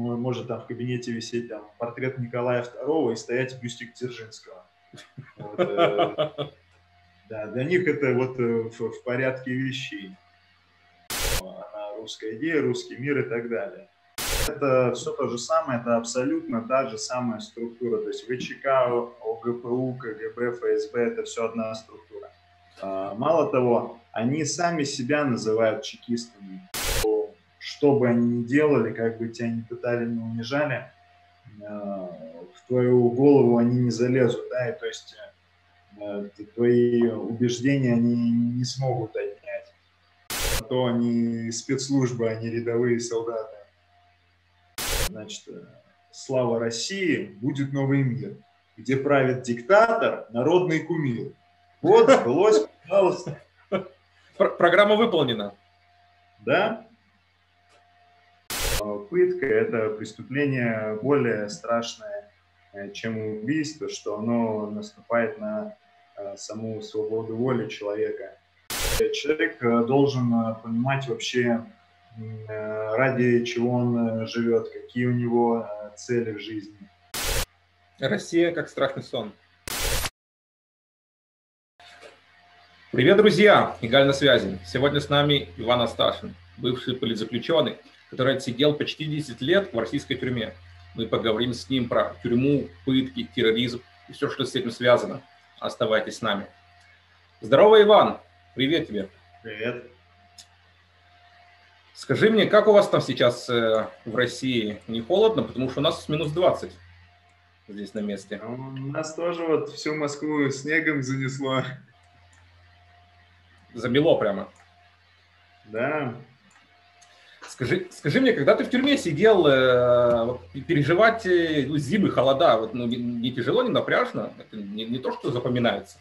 может там в кабинете висеть там портрет Николая II и стоять бюстик Дзержинского. Э, да, для них это вот э, в, порядке вещей. Русская идея, русский мир и так далее. Это все то же самое, это абсолютно та же самая структура. То есть ВЧК, ОГПУ, КГБ, ФСБ – это все одна структура. А, мало того, они сами себя называют чекистами что бы они ни делали, как бы тебя ни пытали, не унижали, э, в твою голову они не залезут, да, и то есть э, твои убеждения они не смогут отнять. А то они спецслужбы, они рядовые солдаты. Значит, э, слава России, будет новый мир, где правит диктатор, народный кумир. Вот, сбылось, пожалуйста. Программа выполнена. Да? Пытка – это преступление более страшное, э, чем убийство, что оно наступает на э, саму свободу воли человека. Человек э, должен понимать вообще, ради чего он живет, какие у него цели в жизни. Россия как страшный сон. Привет, друзья! Игаль на связи. Сегодня с нами Иван Асташин, бывший политзаключенный, который отсидел почти 10 лет в российской тюрьме. Мы поговорим с ним про тюрьму, пытки, терроризм и все, что с этим связано. Оставайтесь с нами. Здорово, Иван. Привет тебе. Привет. Скажи мне, как у вас там сейчас э, в России? Не холодно? Потому что у нас минус 20 здесь на месте. Ну, у нас тоже вот всю Москву снегом занесло. Замело прямо. Да, Скажи, скажи мне, когда ты в тюрьме сидел, э, переживать э, ну, зимы, холода, вот, ну, не, не тяжело, не напряжно? Это не, не то, что запоминается.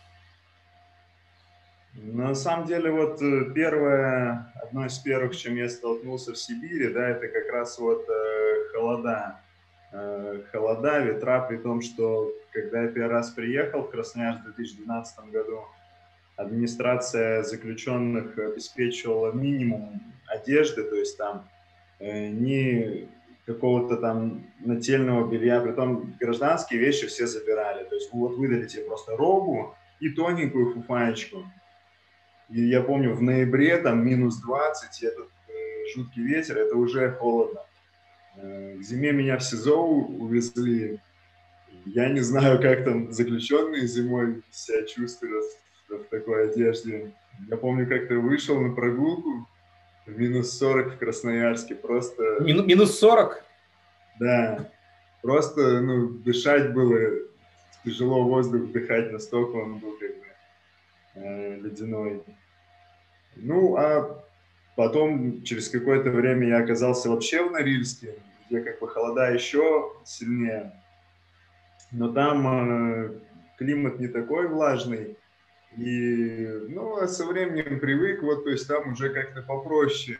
На самом деле, вот э, первое, одно из первых, чем я столкнулся в Сибири, да, это как раз вот э, холода. Э, холода, ветра, при том, что когда я первый раз приехал в Красноярск в 2012 году, администрация заключенных обеспечивала минимум одежды, то есть там э, ни какого-то там нательного белья, при том гражданские вещи все забирали. То есть вот выдали тебе просто робу и тоненькую фуфаечку. И я помню, в ноябре там минус 20, этот э, жуткий ветер, это уже холодно. Э, к зиме меня в СИЗО увезли. Я не знаю, как там заключенные зимой себя чувствуют в такой одежде. Я помню, как ты вышел на прогулку, минус 40 в Красноярске, просто... Мину, минус 40? Да, просто, ну, дышать было тяжело, воздух вдыхать, настолько он был как бы э, ледяной. Ну, а потом, через какое-то время я оказался вообще в Норильске, где как бы холода еще сильнее. Но там э, климат не такой влажный, и, ну, а со временем привык, вот, то есть там уже как-то попроще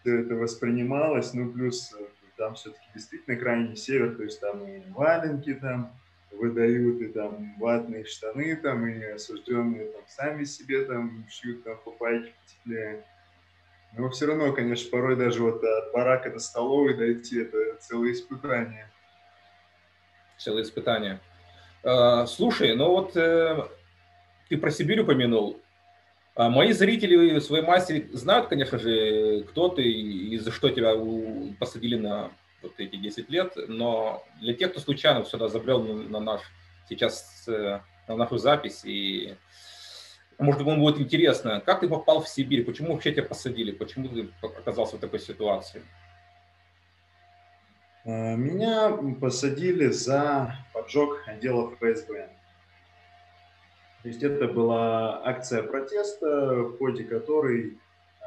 все это воспринималось, ну, плюс э, там все-таки действительно крайний север, то есть там и валенки там выдают, и там ватные штаны там, и осужденные там сами себе там шьют там попайки потеплее. Но все равно, конечно, порой даже вот от барака до столовой дойти, это целое испытание. Целое испытание. А, слушай, ну вот э, ты про Сибирь упомянул. А мои зрители в своей знают, конечно же, кто ты и за что тебя посадили на вот эти 10 лет, но для тех, кто случайно сюда забрел на наш сейчас э, на нашу запись, и может быть, вам будет интересно, как ты попал в Сибирь, почему вообще тебя посадили, почему ты оказался в такой ситуации? А, меня посадили за поджог отдела ФСБ. То есть это была акция протеста, в ходе которой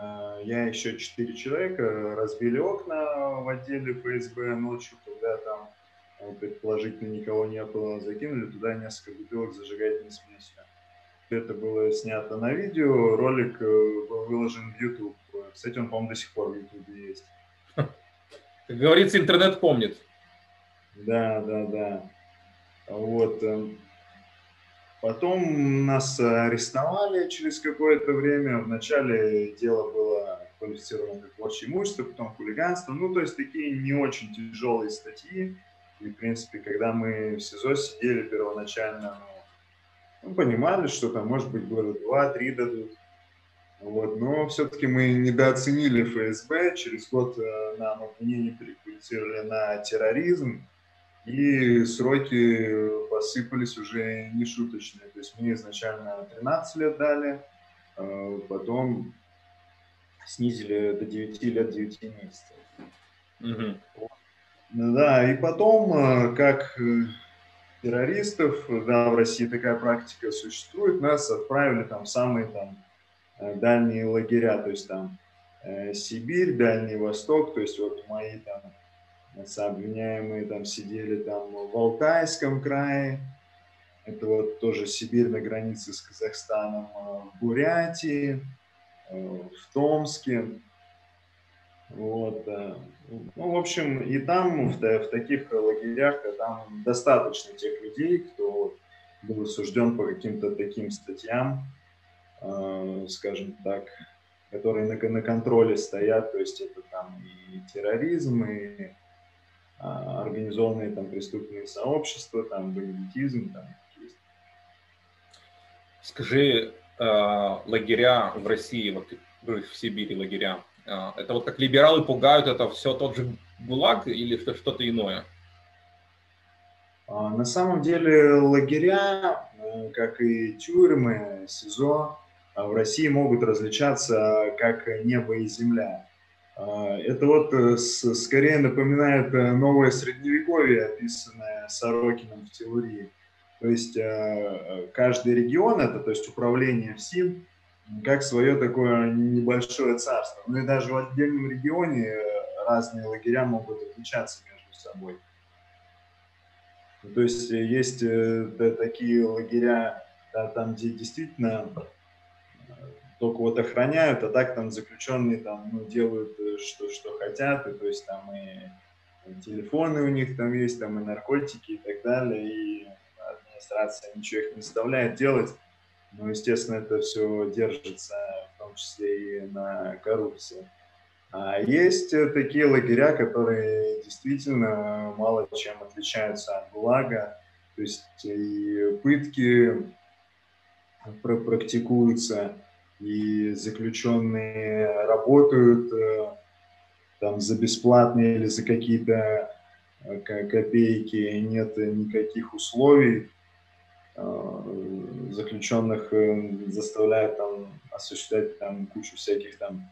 э, я еще четыре человека разбили окна в отделе ФСБ ночью, когда там э, предположительно никого не было, закинули туда несколько бутылок зажигательной смесью. Это было снято на видео, ролик э, был выложен в YouTube. Кстати, он, по-моему, до сих пор в YouTube есть. Как говорится, интернет помнит. Да, да, да. Вот. Потом нас арестовали через какое-то время. Вначале дело было квалифицировано как порча имущества, потом хулиганство. Ну, то есть такие не очень тяжелые статьи. И, в принципе, когда мы в СИЗО сидели первоначально, ну, мы понимали, что там, может быть, года два-три дадут. Вот, но все-таки мы недооценили ФСБ. Через год э, нам обвинение переквалифицировали на терроризм. И сроки посыпались уже нешуточные. То есть мне изначально 13 лет дали, а потом снизили до 9 лет 9 месяцев. Угу. Да, и потом, э, как э, террористов, да, в России такая практика существует, нас отправили там в самые там э, дальние лагеря, то есть там Сибирь, Дальний Восток, то есть вот мои там обвиняемые там сидели там в Алтайском крае, это вот тоже Сибирь на границе с Казахстаном, в Бурятии, в Томске. Вот. Ну, в общем, и там, в, в таких лагерях, там достаточно тех людей, кто был осужден по каким-то таким статьям, э, скажем так, которые на, на контроле стоят, то есть это там и терроризм, и а, организованные там преступные сообщества, там бандитизм, там есть. Скажи, э, лагеря в России, вот в Сибири лагеря, а, это вот как либералы пугают, это все тот же ГУЛАГ или что-то иное? А, на самом деле лагеря, э, как и тюрьмы, СИЗО, а, в России могут различаться как небо и земля. Это вот э, скорее напоминает э, новое средневековье, описанное Сорокиным в теории. То есть каждый регион, это то есть управление всем, как свое такое небольшое царство. Ну и даже в отдельном регионе э, разные лагеря могут отличаться между собой. То есть э, есть э, такие лагеря, да, там, где действительно только вот охраняют, а так там заключенные там, ну, делают что, что хотят, и то есть там и телефоны у них там есть, там и наркотики и так далее, и администрация ничего их не заставляет делать. Ну, естественно, это все держится в том числе и на коррупции. А есть такие лагеря, которые действительно мало чем отличаются от ГУЛАГа. То есть и пытки практикуются, и заключенные работают э, там за бесплатные или за какие-то э, копейки, нет никаких условий. Э, заключенных заставляют там осуществлять там кучу всяких там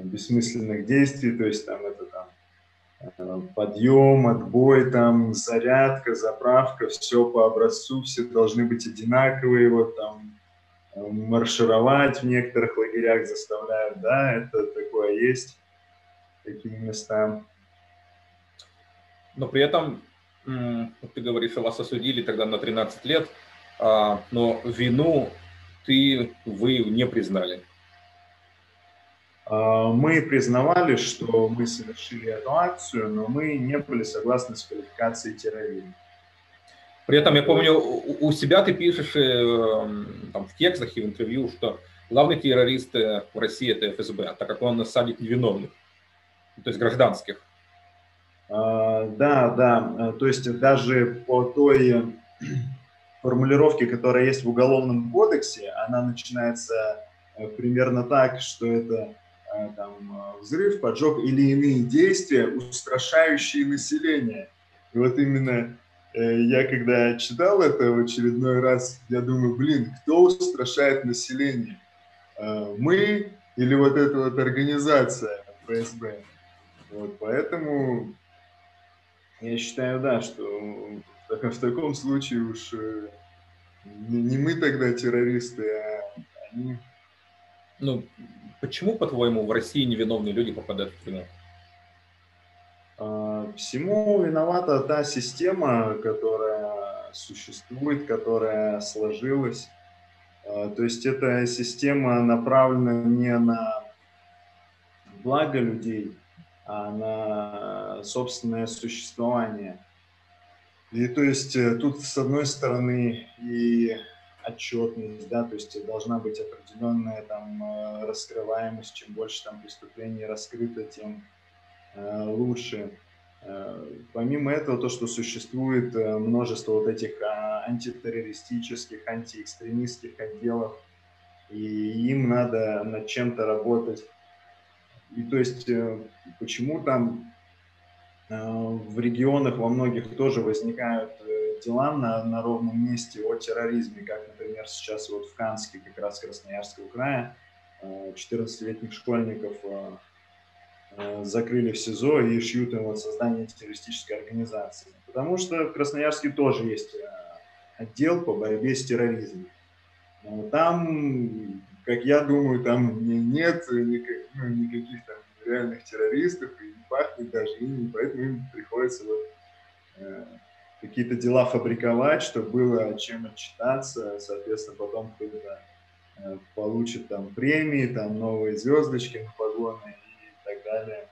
бессмысленных действий, то есть там это там подъем, отбой, там зарядка, заправка, все по образцу, все должны быть одинаковые, вот там маршировать в некоторых лагерях заставляют, да, это такое есть, такие места. Но при этом, ты говоришь, вас осудили тогда на 13 лет, а, но вину ты, вы не признали. А, мы признавали, что мы совершили эту акцию, но мы не были согласны с квалификацией терроризма. При этом я помню, у себя ты пишешь э, там, в текстах и в интервью, что главный террорист э, в России это ФСБ, так как он садит невиновных, то есть гражданских. А, да, да, то есть даже по той формулировки, которая есть в Уголовном кодексе, она начинается э, примерно так, что это э, там, э, взрыв, поджог или иные действия, устрашающие население. И вот именно я когда читал это в очередной раз, я думаю, блин, кто устрашает население? Мы или вот эта вот организация ФСБ? Вот, поэтому я считаю, да, что в таком случае уж э, не мы тогда террористы, а они. Ну, почему, по-твоему, в России невиновные люди попадают в тюрьму? Всему виновата та система, которая существует, которая сложилась. А, то есть эта система направлена не на благо людей, а на собственное существование. И то есть э, тут, с одной стороны, и отчетность, да, то есть должна быть определенная там э, раскрываемость, чем больше там преступлений раскрыто, тем э, лучше. Э, помимо этого, то, что существует множество вот этих а, антитеррористических, антиэкстремистских отделов, и им надо над чем-то работать. И то есть почему там в регионах во многих тоже возникают дела на, на ровном месте о терроризме, как, например, сейчас вот в Канске, как раз Красноярского края, 14-летних э, школьников э, э, закрыли в СИЗО и шьют им вот создание террористической организации. Потому что в Красноярске тоже есть отдел по борьбе с терроризмом. Там, как я думаю, там нет никаких, ну, никаких там реальных террористов и не пахнет даже ими, поэтому им приходится вот какие-то дела фабриковать, чтобы было чем отчитаться, соответственно, потом кто-то э, получит там премии, там новые звездочки на погоны так далее.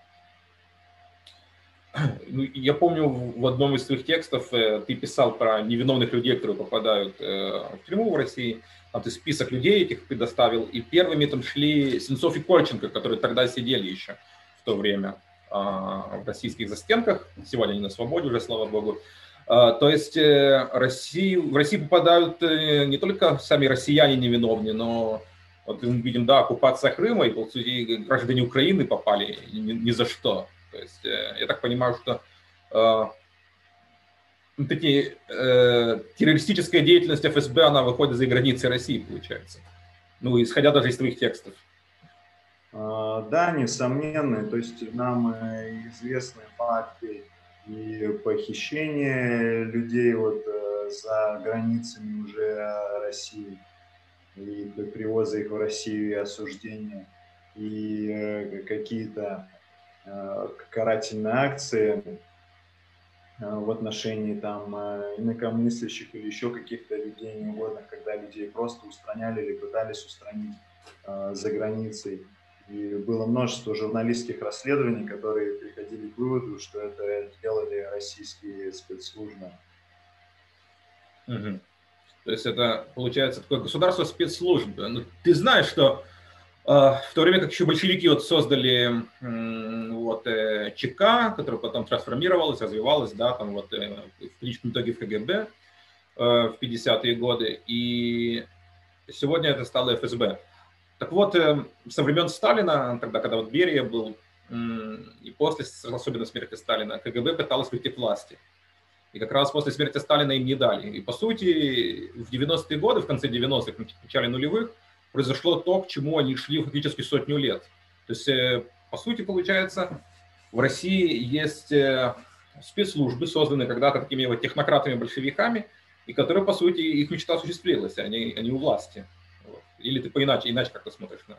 Ну, я помню, в одном из твоих текстов э, ты писал про невиновных людей, которые попадают э, в тюрьму в России. Там ты список людей этих предоставил, и первыми там шли Сенцов и Кольченко, которые тогда сидели еще в то время а, в российских застенках. Сегодня они на свободе уже, слава богу. А, то есть э, России, в Россию попадают не только сами россияне невиновные, но вот мы видим, да, оккупация Крыма, и, по сути, граждане Украины попали ни, ни за что. То есть э, я так понимаю, что э, вот эти, э, террористическая деятельность ФСБ, она выходит за границы России, получается. Ну, исходя даже из твоих текстов. А, да, несомненно. То есть нам известны факты и похищение людей вот э, за границами уже России, и привоза их в Россию и осуждения, и э, какие-то э, карательные акции в отношении там инакомыслящих или еще каких-то людей неугодных, когда людей просто устраняли или пытались устранить за границей. И было множество журналистских расследований, которые приходили к выводу, что это делали российские спецслужбы. Угу. То есть это получается такое государство спецслужбы. Ну, ты знаешь, что э, в то время как еще большевики вот создали э, вот, э, ЧК, который потом трансформировалась, развивалась, да, там вот э, в конечном итоге в КГБ э, в 50-е годы, и сегодня это стало ФСБ. Так вот, э, со времен Сталина, тогда, когда вот Берия был, и после, особенно смерти Сталина, КГБ пыталась выйти к власти. И как раз после смерти Сталина им не дали. И по сути, в 90-е годы, в конце 90-х, в начале нулевых, произошло то, к чему они шли фактически сотню лет. То есть, э, по сути, получается, в России есть э, спецслужбы, созданные когда-то такими вот технократами-большевиками, и которые, по сути, их мечта осуществилась, они, они у власти. Или ты поиначе, иначе как-то смотришь на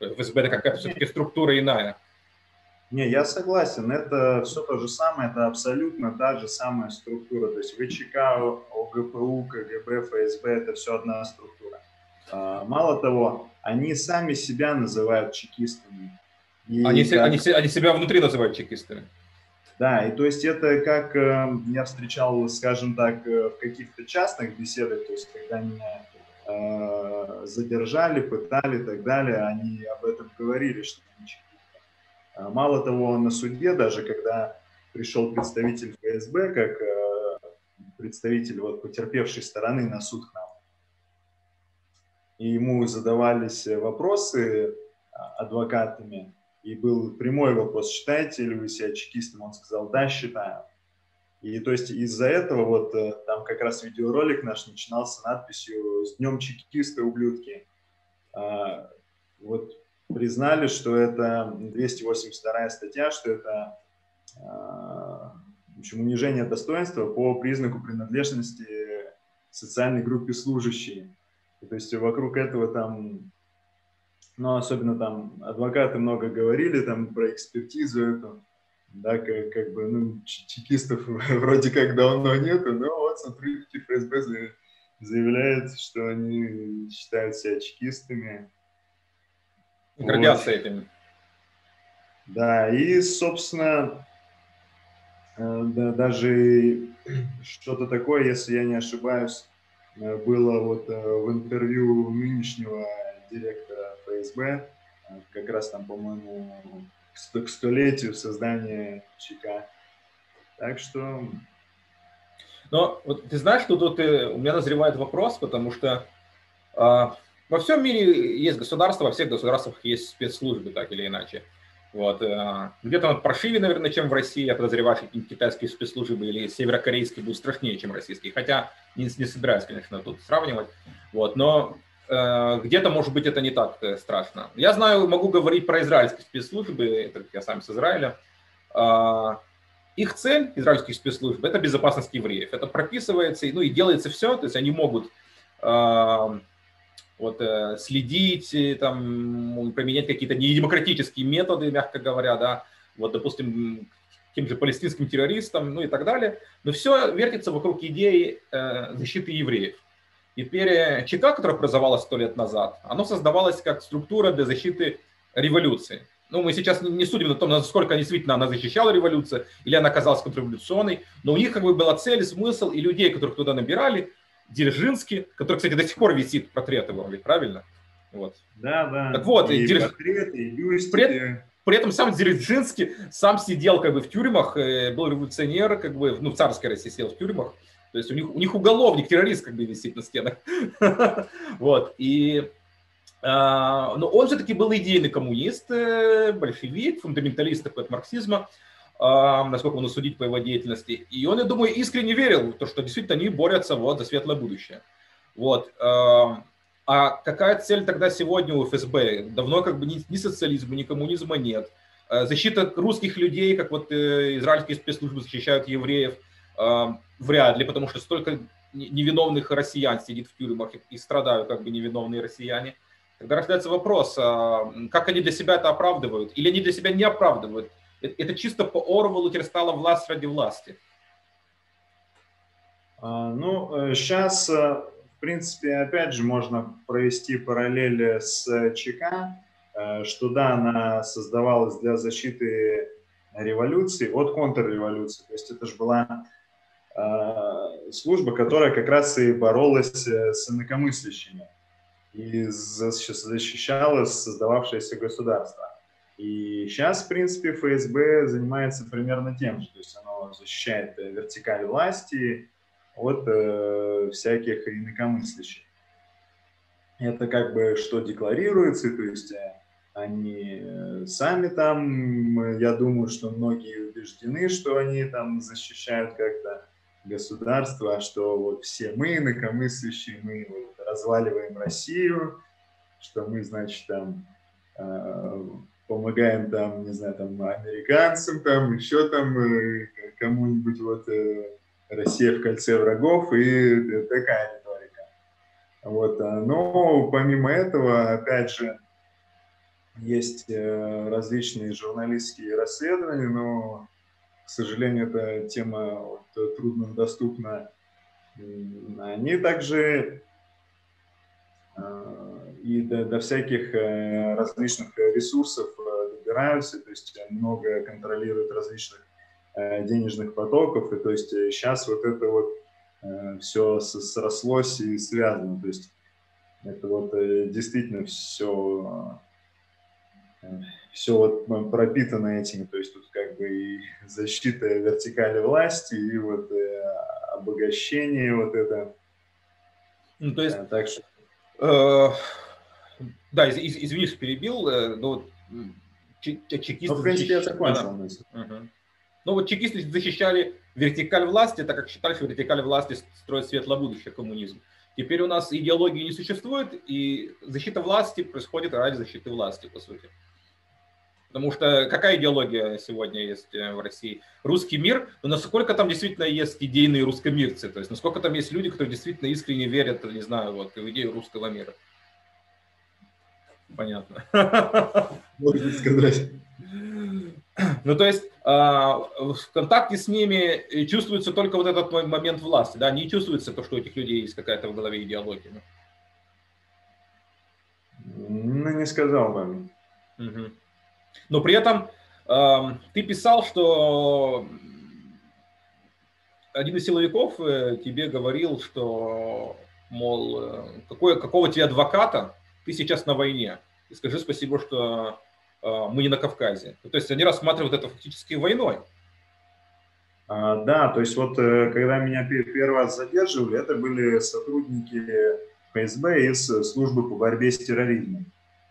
это? ФСБ это какая-то все-таки структура иная. Не, я согласен, это все то же самое, это абсолютно та же самая структура. То есть ВЧК, ОГПУ, КГБ, ФСБ – это все одна структура. А, мало того, они сами себя называют чекистами. И они, как... они, они себя внутри называют чекистами. Да, и то есть это как э, я встречал, скажем так, э, в каких-то частных беседах, то есть когда меня Э, задержали, пытали и так далее, они об этом говорили, что они а Мало того, на суде даже, когда пришел представитель ФСБ, как э, представитель вот, потерпевшей стороны на суд к нам, и ему задавались вопросы а, адвокатами, и был прямой вопрос, считаете ли вы себя чекистом? Он сказал, да, считаю. И то есть из-за этого вот э, там как раз видеоролик наш начинался надписью «С днем чекисты, ублюдки». А, вот признали, что это 282 статья, что это а, в общем, унижение достоинства по признаку принадлежности социальной группе служащие. То есть вокруг этого там, ну, особенно там адвокаты много говорили там про экспертизу эту, да, как, как бы, ну, чекистов вроде как давно нету, но вот сотрудники ФСБ заявляют, что они считают себя чекистами. Гордятся вот. этим. Да, и, собственно, э, да, даже что-то такое, если я не ошибаюсь, было вот в интервью нынешнего директора ФСБ, как раз там, по-моему, к столетию создания ЧК. Так что... Но вот ты знаешь, что тут э, у меня назревает вопрос, потому что э, во всем мире есть государства, во всех государствах есть спецслужбы, так или иначе. Вот. Э, где-то он прошивее, наверное, чем в России. Я подозреваю, что китайские спецслужбы или северокорейские будут страшнее, чем российские. Хотя не, не собираюсь, конечно, тут сравнивать. Вот. Но э, где-то, может быть, это не так э, страшно. Я знаю, могу говорить про израильские спецслужбы, это я сам с Израиля. Э, их цель, израильских спецслужб, это безопасность евреев. Это прописывается, ну и делается все, то есть они могут э, вот, э, следить, там, применять какие-то недемократические методы, мягко говоря, да, вот, допустим, тем же палестинским террористам, ну и так далее. Но все вертится вокруг идеи э, защиты евреев. И теперь э, ЧК, которая образовалась сто лет назад, оно создавалось как структура для защиты революции. Ну, мы сейчас не судим на том, насколько действительно она защищала революцию, или она оказалась контрреволюционной, но у них как бы была цель, смысл, и людей, которых туда набирали, Дзержинский, который, кстати, до сих пор висит портрет его, ведь правильно? Вот. Да, да. Так вот, и, и Держ... портреты, и бюсты. При, при этом сам Дзержинский сам сидел как бы в тюрьмах, э, был революционер, как бы, ну, в царской России сидел в тюрьмах. То есть у них, у них уголовник, террорист как бы висит на стенах. Вот, и а, но он все-таки был идейный коммунист, э, большевик, фундаменталист такой от марксизма, насколько можно судить по его деятельности. И он, я думаю, искренне верил в то, что действительно они борются вот, за светлое будущее. Вот. А, какая цель тогда сегодня у ФСБ? Давно как бы ни, ни социализма, ни коммунизма нет. Защита русских людей, как вот э, израильские спецслужбы защищают евреев, вряд ли, потому что столько невиновных россиян сидит в тюрьмах и страдают как бы невиновные россияне. Тогда рождается вопрос, а, как они для себя это оправдывают, или они для себя не оправдывают. Это чисто по Орвелу теперь стала власть ради власти. А, ну, сейчас, э, э, в принципе, опять же, можно провести параллель с ЧК, э, что да, она создавалась для защиты революции от контрреволюции. То есть это же была служба, которая как раз и боролась с инакомыслящими и защищало создававшееся государство. И сейчас, в принципе, ФСБ занимается примерно тем же. То есть оно защищает э, вертикаль власти от э, всяких инакомыслящих. Это как бы что декларируется, то есть э, они э, сами там, я думаю, что многие убеждены, что они там защищают как-то государство, а что вот все мы, инакомыслящие, мы вот разваливаем Россию, что мы, значит, там э, помогаем там, не знаю, там американцам, там еще там э, кому-нибудь вот э, Россия в кольце врагов и такая риторика. Вот, а, но помимо этого, опять же, есть различные журналистские расследования, но, к сожалению, эта тема вот, трудно доступна. Они также и до, до всяких э, различных ресурсов э, добираются, то есть много контролируют различных э, денежных потоков, и то есть сейчас вот это вот все срослось и связано, то есть это вот действительно все все вот пропитано этим, то есть тут как бы и защита вертикали власти, и вот обогащение вот это. Ну, то есть, так что Э, да, из, из, извини, что перебил, э, но чекисты... Ну, в принципе, я закончил мысль. Угу. Ну, вот чекисты защищали вертикаль власти, так как считали, что вертикаль власти строит светлое будущее коммунизм. Теперь у нас идеологии не существует, и защита власти происходит ради защиты власти, по сути. Потому что какая идеология сегодня есть э, в России? Русский мир, но насколько там действительно есть идейные русскомирцы? То есть насколько там есть люди, которые действительно искренне верят, не знаю, вот, в идею русского мира? Понятно. Можно сказать. Ну, то есть а, в контакте с ними чувствуется только вот этот момент власти, да, не чувствуется то, что у этих людей есть какая-то в голове идеология. Ну, не сказал бы. Угу. Но при этом э, ты писал, что один из силовиков э, тебе говорил, что мол, э, какой, какого тебе адвоката, ты сейчас на войне, и скажи спасибо, что э, мы не на Кавказе. То есть они рассматривают это фактически войной. А, да, то есть вот э, когда меня первый раз задерживали, это были сотрудники ФСБ из службы по борьбе с терроризмом.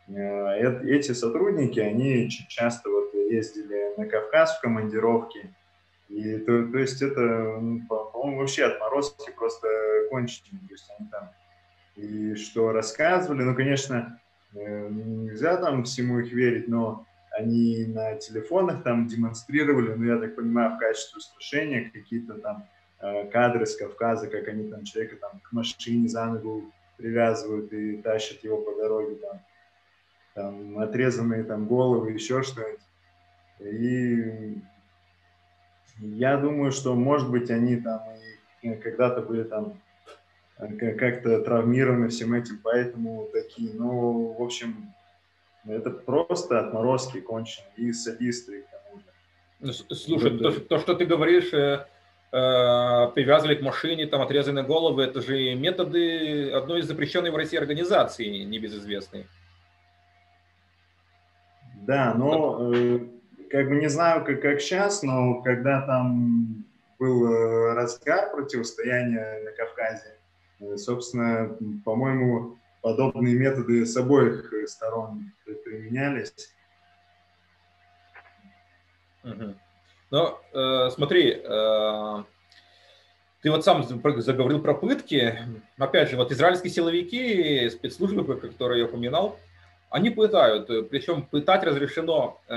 Эти сотрудники, они часто вот ездили на Кавказ в командировки, и то, то есть это, по-моему, вообще отморозки просто конченые. То есть они там и что рассказывали, ну, конечно, э, нельзя там всему их верить, но они на телефонах там демонстрировали, ну, я так понимаю, в качестве устрашения какие-то там э, кадры с Кавказа, как они там человека там к машине за ногу привязывают и тащат его по дороге, там, там отрезанные там головы, еще что-нибудь. И я думаю, что, может быть, они там и когда-то были там э, как-то травмированы всем этим, поэтому такие, ну, в общем, это просто отморозки конченые и садисты к тому же. Ну, слушай, то, то, что ты говоришь, э, э, привязывали к машине, там отрезанные головы, это же методы одной из запрещенной в России организации, небезызвестной. Да, но э, как бы не знаю, как, как сейчас, но когда там был э, разгар противостояния на Кавказе, собственно, по-моему, подобные методы с обоих сторон применялись. Угу. Ну, э, смотри, э, ты вот сам заговорил про пытки. Опять же, вот израильские силовики, спецслужбы, которые я упоминал, они пытают, э, причем пытать разрешено э,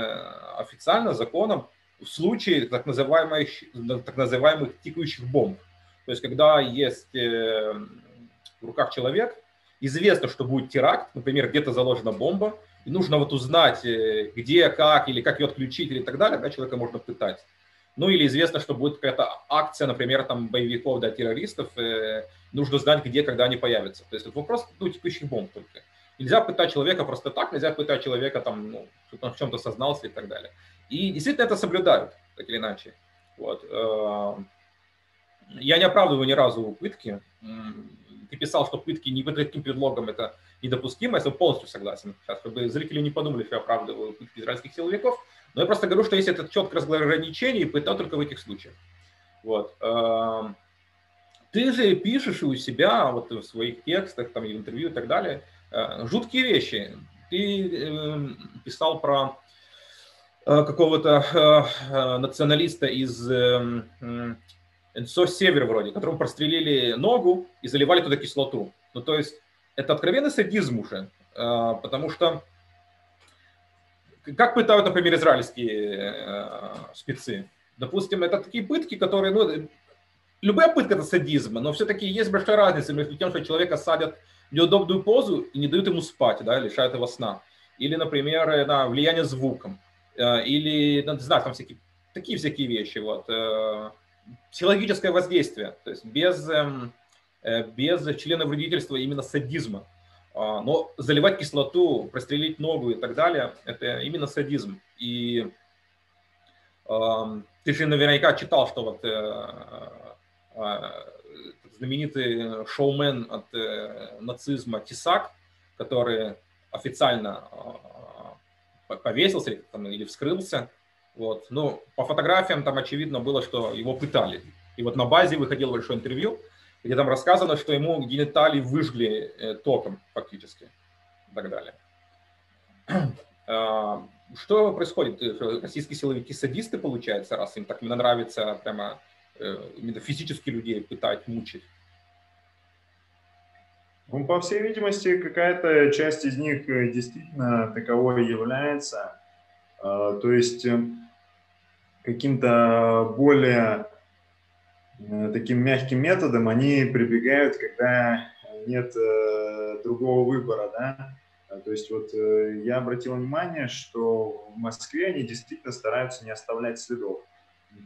официально законом в случае так называемых, так называемых тикающих бомб. То есть, когда есть э, в руках человек, известно, что будет теракт, например, где-то заложена бомба, и нужно вот узнать, где, как, или как ее отключить, или так далее, тогда человека можно пытать. Ну или известно, что будет какая-то акция, например, там боевиков, да, террористов, э, нужно знать, где, когда они появятся. То есть это вопрос ну, текущих бомб только. Нельзя пытать человека просто так, нельзя пытать человека, там, ну, чтобы он в чем-то сознался и так далее. И действительно это соблюдают, так или иначе. Вот. Э, я не оправдываю ни разу пытки. Ты писал, что пытки ни под каким предлогом это недопустимо, я с полностью согласен. Сейчас, чтобы зрители не подумали, что я оправдываю пытки израильских силовиков, но я просто говорю, что есть это четкое разграничение, и пытал только в этих случаях. Вот. Э, ты же пишешь у себя, вот в своих текстах, там, в интервью и так далее, Э, жуткие вещи. Ты э, писал про э, какого-то националиста из НСО Север вроде, которому прострелили ногу и заливали туда кислоту. Ну, то есть, это откровенный садизм уже, потому что как пытают, например, израильские спецы? Допустим, это такие пытки, которые, ну, любая пытка это садизм, но все-таки есть большая разница между тем, что человека садят неудобную позу и не дают ему спать, да, лишают его сна. Или, например, э, влияние звуком. Э, или, ну, не знаю, там всякие, такие всякие вещи. Вот. Э, психологическое воздействие, то есть без, эм, без члена вредительства именно садизма. А, но заливать кислоту, прострелить ногу и так далее, это именно садизм. И эм, ты же наверняка читал, что вот знаменитый шоумен от э, нацизма Тисак, который официально э, повесился или вскрылся. Вот. Ну, по фотографиям там очевидно было, что его пытали. И вот на базе выходило большое интервью, где там рассказано, что ему гениталии выжгли э, током фактически и так далее. А, что происходит? Российские силовики садисты, получается, раз им так нравится прямо Э, физически людей пытать, мучить? Ну, по всей видимости, какая-то часть из них э, действительно таковой является. А, то есть э, каким-то более таким мягким методом они прибегают, когда нет другого выбора, да. А, то есть вот я обратил внимание, что в Москве они действительно стараются не оставлять следов.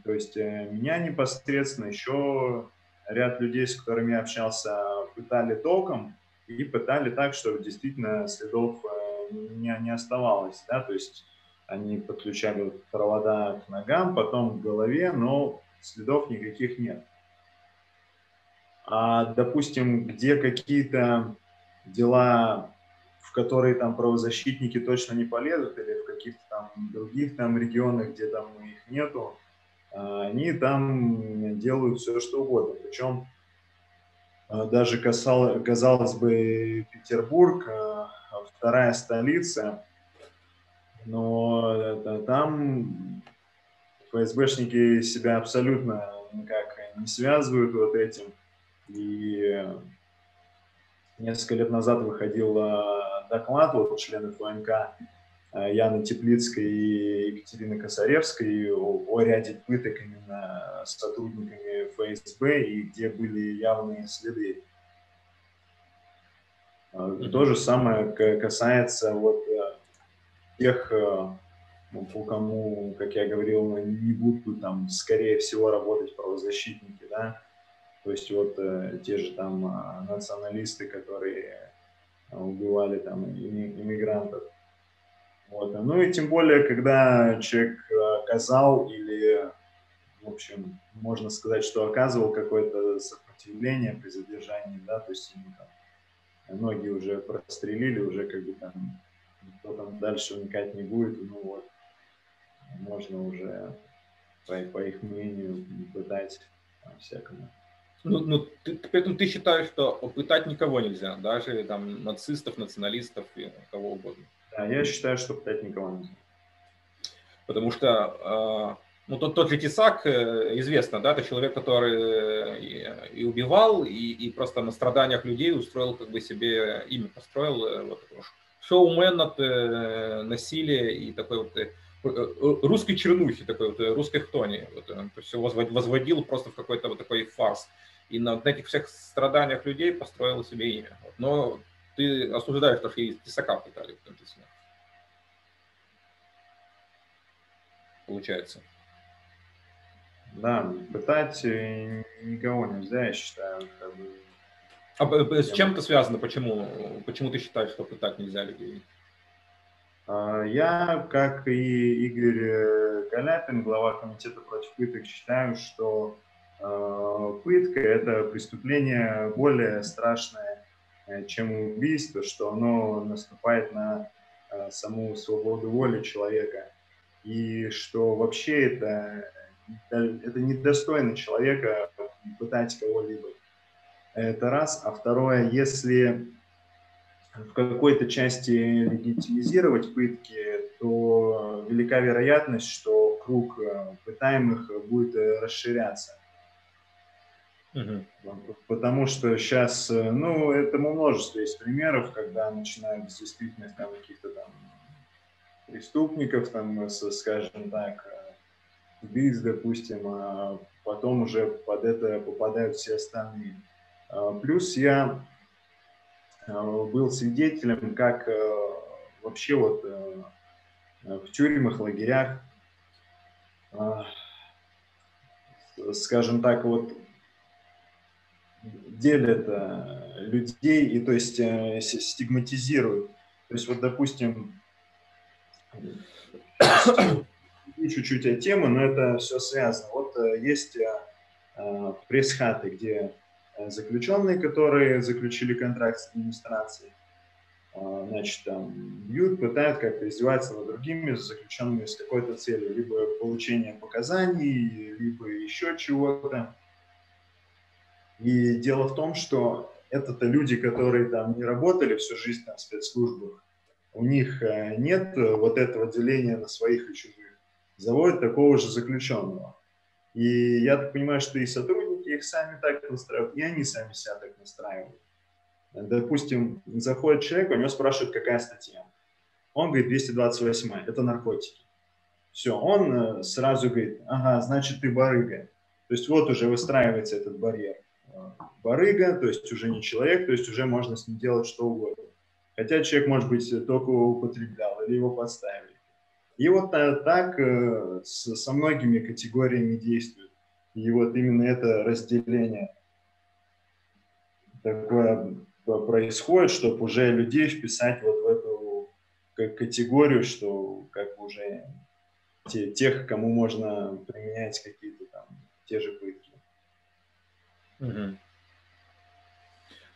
То есть э, меня непосредственно еще ряд людей, с которыми я общался, пытали током и пытали так, что действительно следов э, не, не оставалось. Да? То есть они подключали провода к ногам, потом к голове, но следов никаких нет. А, допустим, где какие-то дела, в которые там правозащитники точно не полезут, или в каких-то там других там регионах, где там их нету, а, они там делают все, что угодно. Причем а, даже касал, казалось бы, Петербург, а, вторая столица, но там ФСБшники себя абсолютно никак не связывают вот этим. И несколько лет назад выходил доклад вот членов ФНК Яны Теплицкой и Екатерины Косаревской о, о ряде пыток именно сотрудниками ФСБ и где были явные следы. Mm-hmm. То же самое касается вот э, тех, э, кому, как я говорил, не будут там, скорее всего, работать правозащитники, да, то есть вот э, те же там э, националисты, которые убивали там иммигрантов. Вот. Ну и тем более, когда человек оказал или, в общем, можно сказать, что оказывал какое-то сопротивление при задержании, да, то есть ему там ноги уже прострелили, уже как бы там кто там дальше вникать не будет, ну вот, можно уже, по, по их мнению, пытать там, всякому. Ну, ну ты, поэтому ты считаешь, что пытать никого нельзя, даже там нацистов, националистов и кого угодно? Да, я считаю, что пытать никого нельзя. Потому что, э, ну, тот, тот же Тесак, э, известно, да, это человек, который и, и убивал, и, и просто на страданиях людей устроил как бы себе имя, построил э, вот шоумен от э, насилия и такой вот э, русской чернухи, такой вот русской хтони. Вот, он все возводил просто в какой-то вот такой фарс и на, на этих всех страданиях людей построил себе имя. Вот. Но ты осуждаешь, что и Тесака пытали в том числе. Получается. Да, пытать никого нельзя, я считаю. А с чем это связано? Почему, почему ты считаешь, что пытать нельзя людей? А, я, как и Игорь Галяпин, глава комитета против пыток, считаю, что Э, пытка – это преступление более страшное, э, чем убийство, что оно наступает на э, саму свободу воли человека. И что вообще это, это недостойно человека пытать кого-либо. Это раз. А второе, если в какой-то части легитимизировать пытки, то велика вероятность, что круг пытаемых будет расширяться. Угу. Потому что сейчас, э, ну, этому множество есть примеров, когда начинают действительно там каких-то там преступников, там, скажем так, убийц, допустим, а потом уже под это попадают все остальные. А, плюс я э, был свидетелем, как э, вообще вот в тюрьмах, лагерях, скажем так, вот делят э, людей и то есть э, стигматизируют. То есть вот, допустим, чуть-чуть от темы, но это все связано. Вот э, есть пресс-хаты, где заключенные, которые заключили контракт с администрацией, значит, там бьют, пытают как-то издеваться над другими заключенными с какой-то целью, либо получение показаний, либо еще чего-то. И дело в том, что это-то люди, которые там не работали всю жизнь на спецслужбах, у них э, нет вот этого деления на своих и чужих. Заводят такого же заключенного. И я понимаю, что и сотрудники их сами так настраивают, и они сами себя так настраивают. Допустим, заходит человек, у него спрашивают, какая статья. Он говорит, 228, это наркотики. Все, он э, сразу говорит, ага, значит, ты барыга. То есть вот уже выстраивается этот барьер барыга, то есть уже не человек, то есть уже можно с ним делать что угодно. Хотя человек, может быть, только употреблял или его подставили. И вот так э, со многими категориями действует. И вот именно это разделение такое происходит, чтобы уже людей вписать вот в эту категорию, что как бы уже те, тех, кому можно применять какие-то там те же пытки. Угу.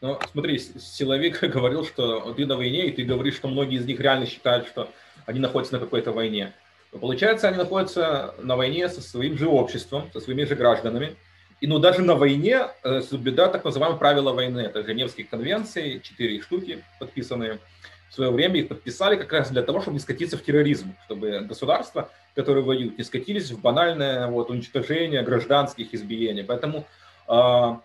Но смотри, силовик говорил, что ты на войне, и ты говоришь, что многие из них реально считают, что они находятся на какой-то войне. Но получается, они находятся на войне со своим же обществом, со своими же гражданами. И ну даже на войне э, соблюдают так называемые правила войны. Это Женевские конвенции, четыре штуки подписанные. В свое время их подписали как раз для того, чтобы не скатиться в терроризм, чтобы государства, которые воюют, не скатились в банальное вот, уничтожение гражданских избиений. Поэтому а,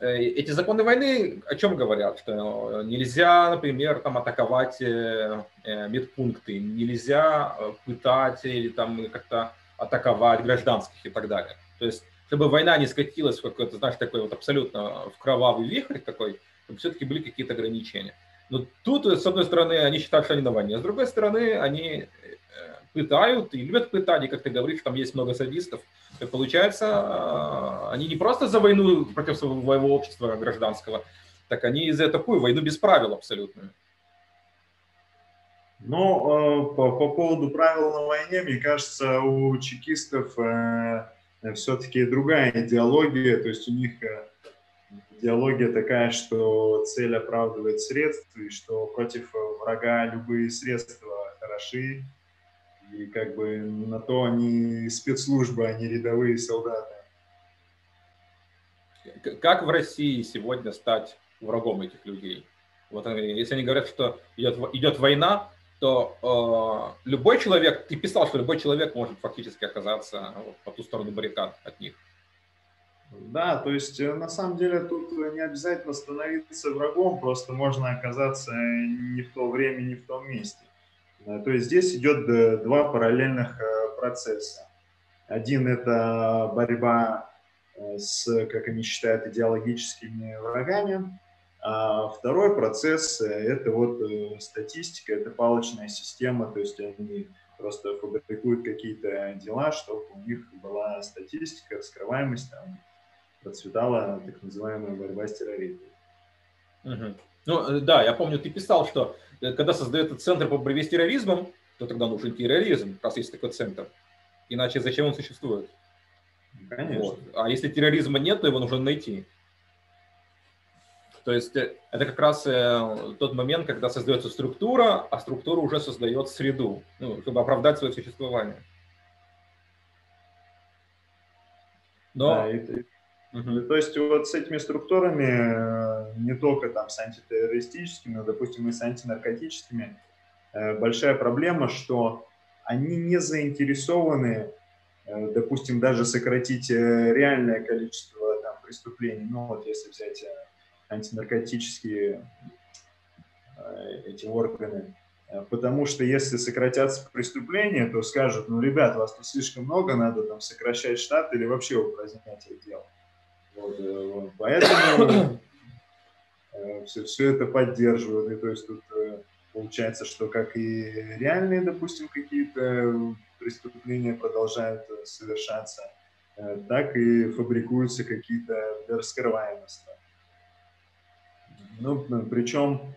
эти законы войны о чем говорят? Что нельзя, например, там, атаковать э, э, медпункты, нельзя пытать или там как-то атаковать гражданских и так далее. То есть, чтобы война не скатилась в какой-то, знаешь, такой вот абсолютно в кровавый вихрь такой, чтобы все-таки были какие-то ограничения. Но тут, с одной стороны, они считают, что они на войне, а с другой стороны, они пытают и любят пытать, и, как ты говоришь, там есть много садистов, и получается, а, они не просто за войну против своего общества гражданского, так они и за такую войну без правил абсолютную. Ну, по, по поводу правил на войне, мне кажется, у чекистов э, все-таки другая идеология, то есть у них э, идеология такая, что цель оправдывает средства, и что против врага любые средства хороши, и как бы на то они спецслужбы, а не рядовые солдаты. Как в России сегодня стать врагом этих людей? Вот если они говорят, что идет, идет война, то э, любой человек, ты писал, что любой человек может фактически оказаться по ту сторону баррикад от них. Да, то есть э, на самом деле тут не обязательно становиться врагом, просто можно оказаться не в то время, не в том месте. Э, то есть здесь идет э, два параллельных э, процесса. Один – это борьба с, как они считают, идеологическими врагами, а второй процесс – это вот статистика, это палочная система, то есть они просто фабрикуют какие-то дела, чтобы у них была статистика, раскрываемость, там, процветала так называемая борьба с терроризмом. Угу. Ну, да, я помню, ты писал, что Э, когда создается центр по борьбе с терроризмом, то тогда нужен терроризм, раз есть такой центр. Иначе зачем он существует? Конечно. Вот. А если терроризма нет, то его нужно найти. То есть э, это как раз э, тот момент, когда создается структура, а структура уже создает среду, ну, чтобы оправдать свое существование. Но... Да, и, Угу. То есть вот с этими структурами, э, не только там с антитеррористическими, но, допустим, и с антинаркотическими, э, большая проблема, что они не заинтересованы, э, допустим, даже сократить реальное количество там, преступлений. Ну вот если взять антинаркотические эти органы, Потому что если сократятся преступления, то скажут, ну, ребят, вас тут слишком много, надо там сокращать штат или вообще упразднять их дело. Вот, э, поэтому все, э, все это поддерживают. И то есть тут э, получается, что как и реальные, допустим, какие-то преступления продолжают совершаться, так и фабрикуются какие-то для раскрываемости. Ну, причем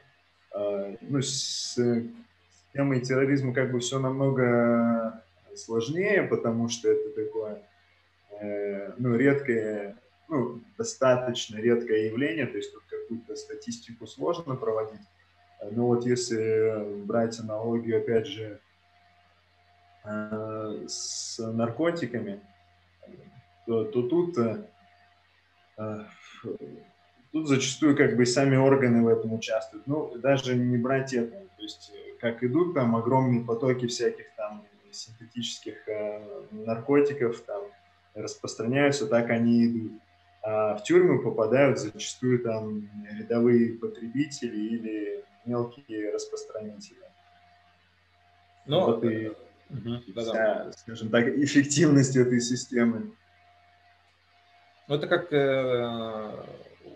ну, с темой терроризма как бы все намного сложнее, потому что это такое ну, редкое ну, достаточно редкое явление, то есть тут какую-то статистику сложно проводить. Но вот если брать аналогию, опять же, э, с наркотиками, то, то тут, э, тут зачастую как бы сами органы в этом участвуют. Ну, даже не брать это, то есть как идут там огромные потоки всяких там синтетических э, наркотиков, там распространяются, так они идут а в тюрьмы попадают зачастую там рядовые потребители или мелкие распространители. Ну, вот и угу, вся, да, скажем так, эффективность этой системы. Ну, это как э,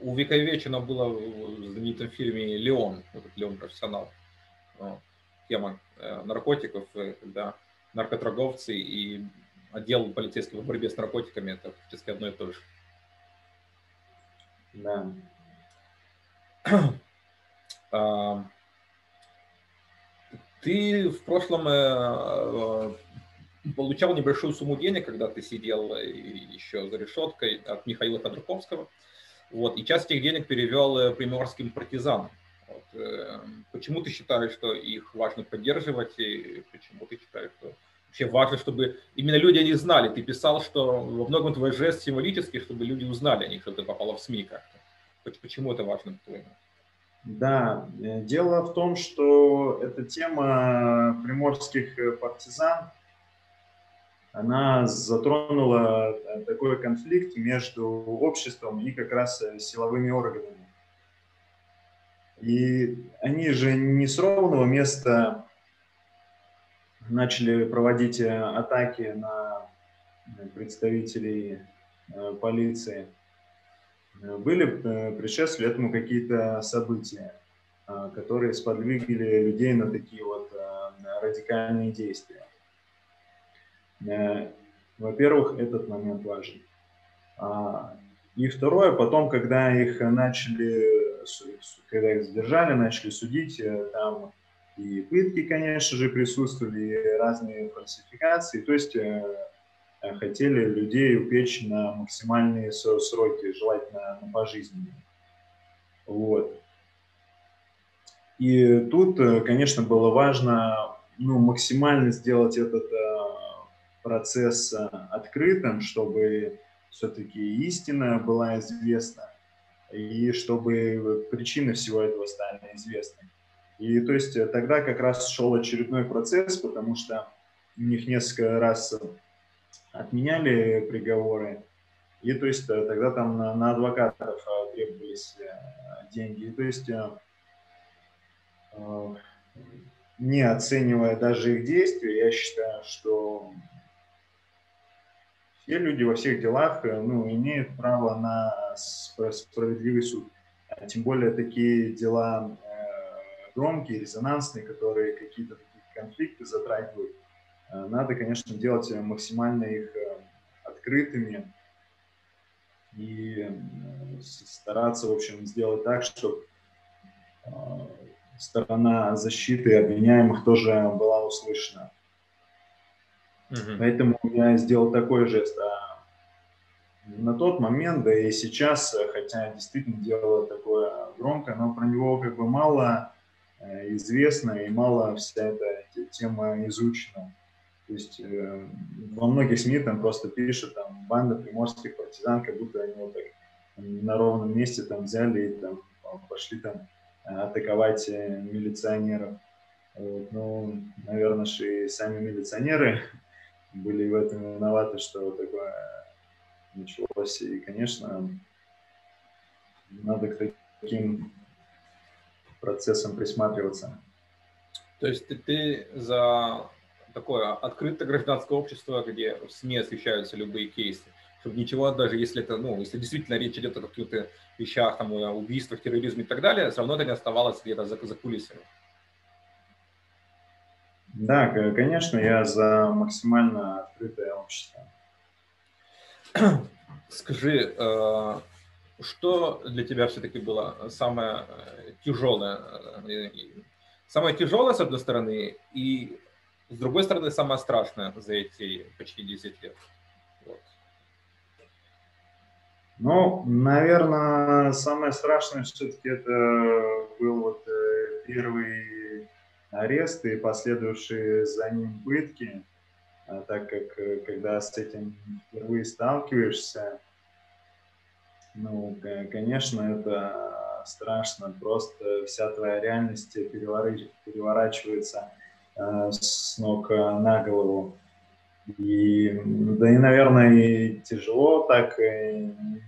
у Вековечина было в знаменитом фильме «Леон», этот «Леон профессионал». Ну, тема э, наркотиков, э, когда наркоторговцы и отдел полицейского борьбы с наркотиками – это фактически одно и то же. Да. А, ты в прошлом э, э, получал небольшую сумму денег, когда ты сидел еще за решеткой от Михаила Ходорковского. Вот, и часть этих денег перевел э, приморским партизанам. Вот, э, почему ты считаешь, что их важно поддерживать, и почему ты считаешь, что вообще важно, чтобы именно люди они знали? Ты писал, что во многом твой жест символический, чтобы люди узнали о них, чтобы ты попала в СМИ как-то. Почему это важно? Да, э, дело в том, что эта тема приморских э, партизан, она затронула э, такой конфликт между обществом и как раз силовыми органами. И они же не с ровного места начали проводить атаки на представителей полиции были э, предшествовали этому какие-то события, э, которые сподвигли людей на такие вот э, радикальные действия. Во-первых, этот момент важен. А, и второе, потом, когда их начали, когда их задержали, начали судить, там и пытки, конечно же, присутствовали, и разные фальсификации. То есть Э, хотели людей упечь на максимальные сроки, желательно на пожизненные. Вот. И тут, э, конечно, было важно ну, максимально сделать этот э, процесс открытым, чтобы все-таки истина была известна, и чтобы причины всего этого стали известны. И то есть тогда как раз шел очередной процесс, потому что у них несколько раз отменяли приговоры. И то есть э, тогда там на, на адвокатов э, требовались э, деньги. И, то есть не оценивая даже их действия, я считаю, что все люди во всех делах ну, имеют право на справедливый суд. А тем более такие дела громкие, резонансные, которые какие-то такие конфликты затрагивают Э, надо, конечно, делать максимально их э, открытыми и э, стараться, в общем, сделать так, чтобы сторона защиты обвиняемых тоже была услышана. Угу. Поэтому я сделал такой жест. А на тот момент, да и сейчас, хотя действительно дело такое громкое, но про него как бы мало известно и мало вся эта тема изучена. То есть э, во многих СМИ там просто пишут, там, банда приморских партизан, как будто они вот так на ровном месте там взяли и там пошли там атаковать э, милиционеров. Вот. Ну, наверное, что и сами милиционеры были в этом виноваты, что такое началось. И, конечно, надо к таким процессам присматриваться. То есть ты, ты за такое открытое гражданское общество, где в СМИ освещаются любые кейсы, чтобы ничего, даже если это, ну, если действительно речь идет о каких-то вещах, там, о убийствах, терроризме и так далее, все равно это не оставалось где-то за, за кулисами. Да, конечно, я за максимально открытое общество. Скажи, э, что для тебя все-таки было самое э, тяжелое? Э, самое тяжелое, с одной стороны, и с другой стороны, самое страшное за эти почти 10 лет. Вот. Ну, наверное, самое страшное все-таки это был вот э, первый арест и последовавшие за ним пытки, а так как э, когда с этим впервые сталкиваешься, ну, конечно, это страшно, просто вся твоя реальность переворачивается Э, с ног на голову. И, да и, наверное, и тяжело так,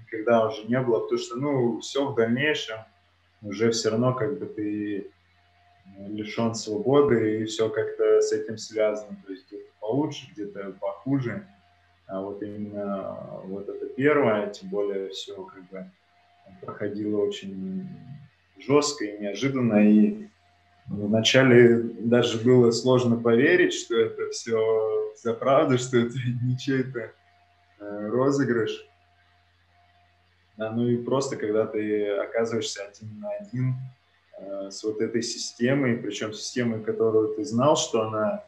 когда уже не было, потому что, ну, все в дальнейшем уже все равно как бы ты лишен свободы, и все как-то с этим связано. То есть где-то получше, где-то похуже. А вот именно вот это первое, тем более все как бы проходило очень жестко и неожиданно, и Вначале даже было сложно поверить, что это все за правду, что это не чей-то э, розыгрыш. Да, ну и просто, когда ты оказываешься один на один э, с вот этой системой, причем системой, которую ты знал, что она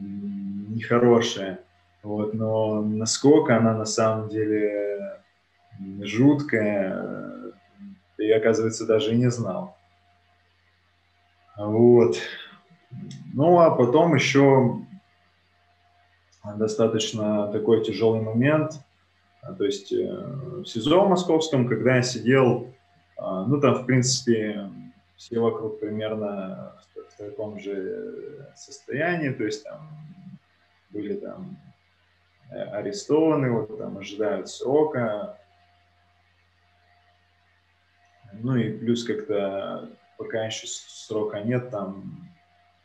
нехорошая, вот, но насколько она на самом деле жуткая, я, оказывается, даже и не знал. Вот. Ну, а потом еще достаточно такой тяжелый момент, то есть э, в СИЗО московском, когда я сидел, ну, там, в принципе, все вокруг примерно в, в таком же состоянии, то есть там были там э, арестованы, вот там ожидают срока. Ну и плюс как-то пока еще срока нет, там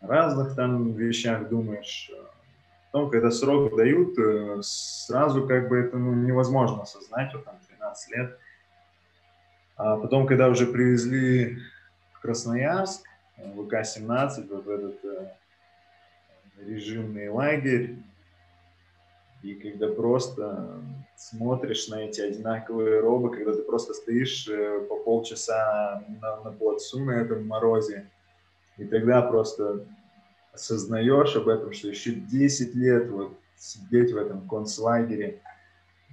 разных там вещах думаешь. Потом, когда срок дают, э, сразу как бы это ну, невозможно осознать, вот там 13 лет. А потом, когда уже привезли Красноярск, ВК-17, вот в этот э, режимный лагерь, и когда просто смотришь на эти одинаковые робы, когда ты просто стоишь э, по полчаса на, на плацу на этом морозе, и тогда просто осознаешь об этом, что еще 10 лет вот сидеть в этом концлагере,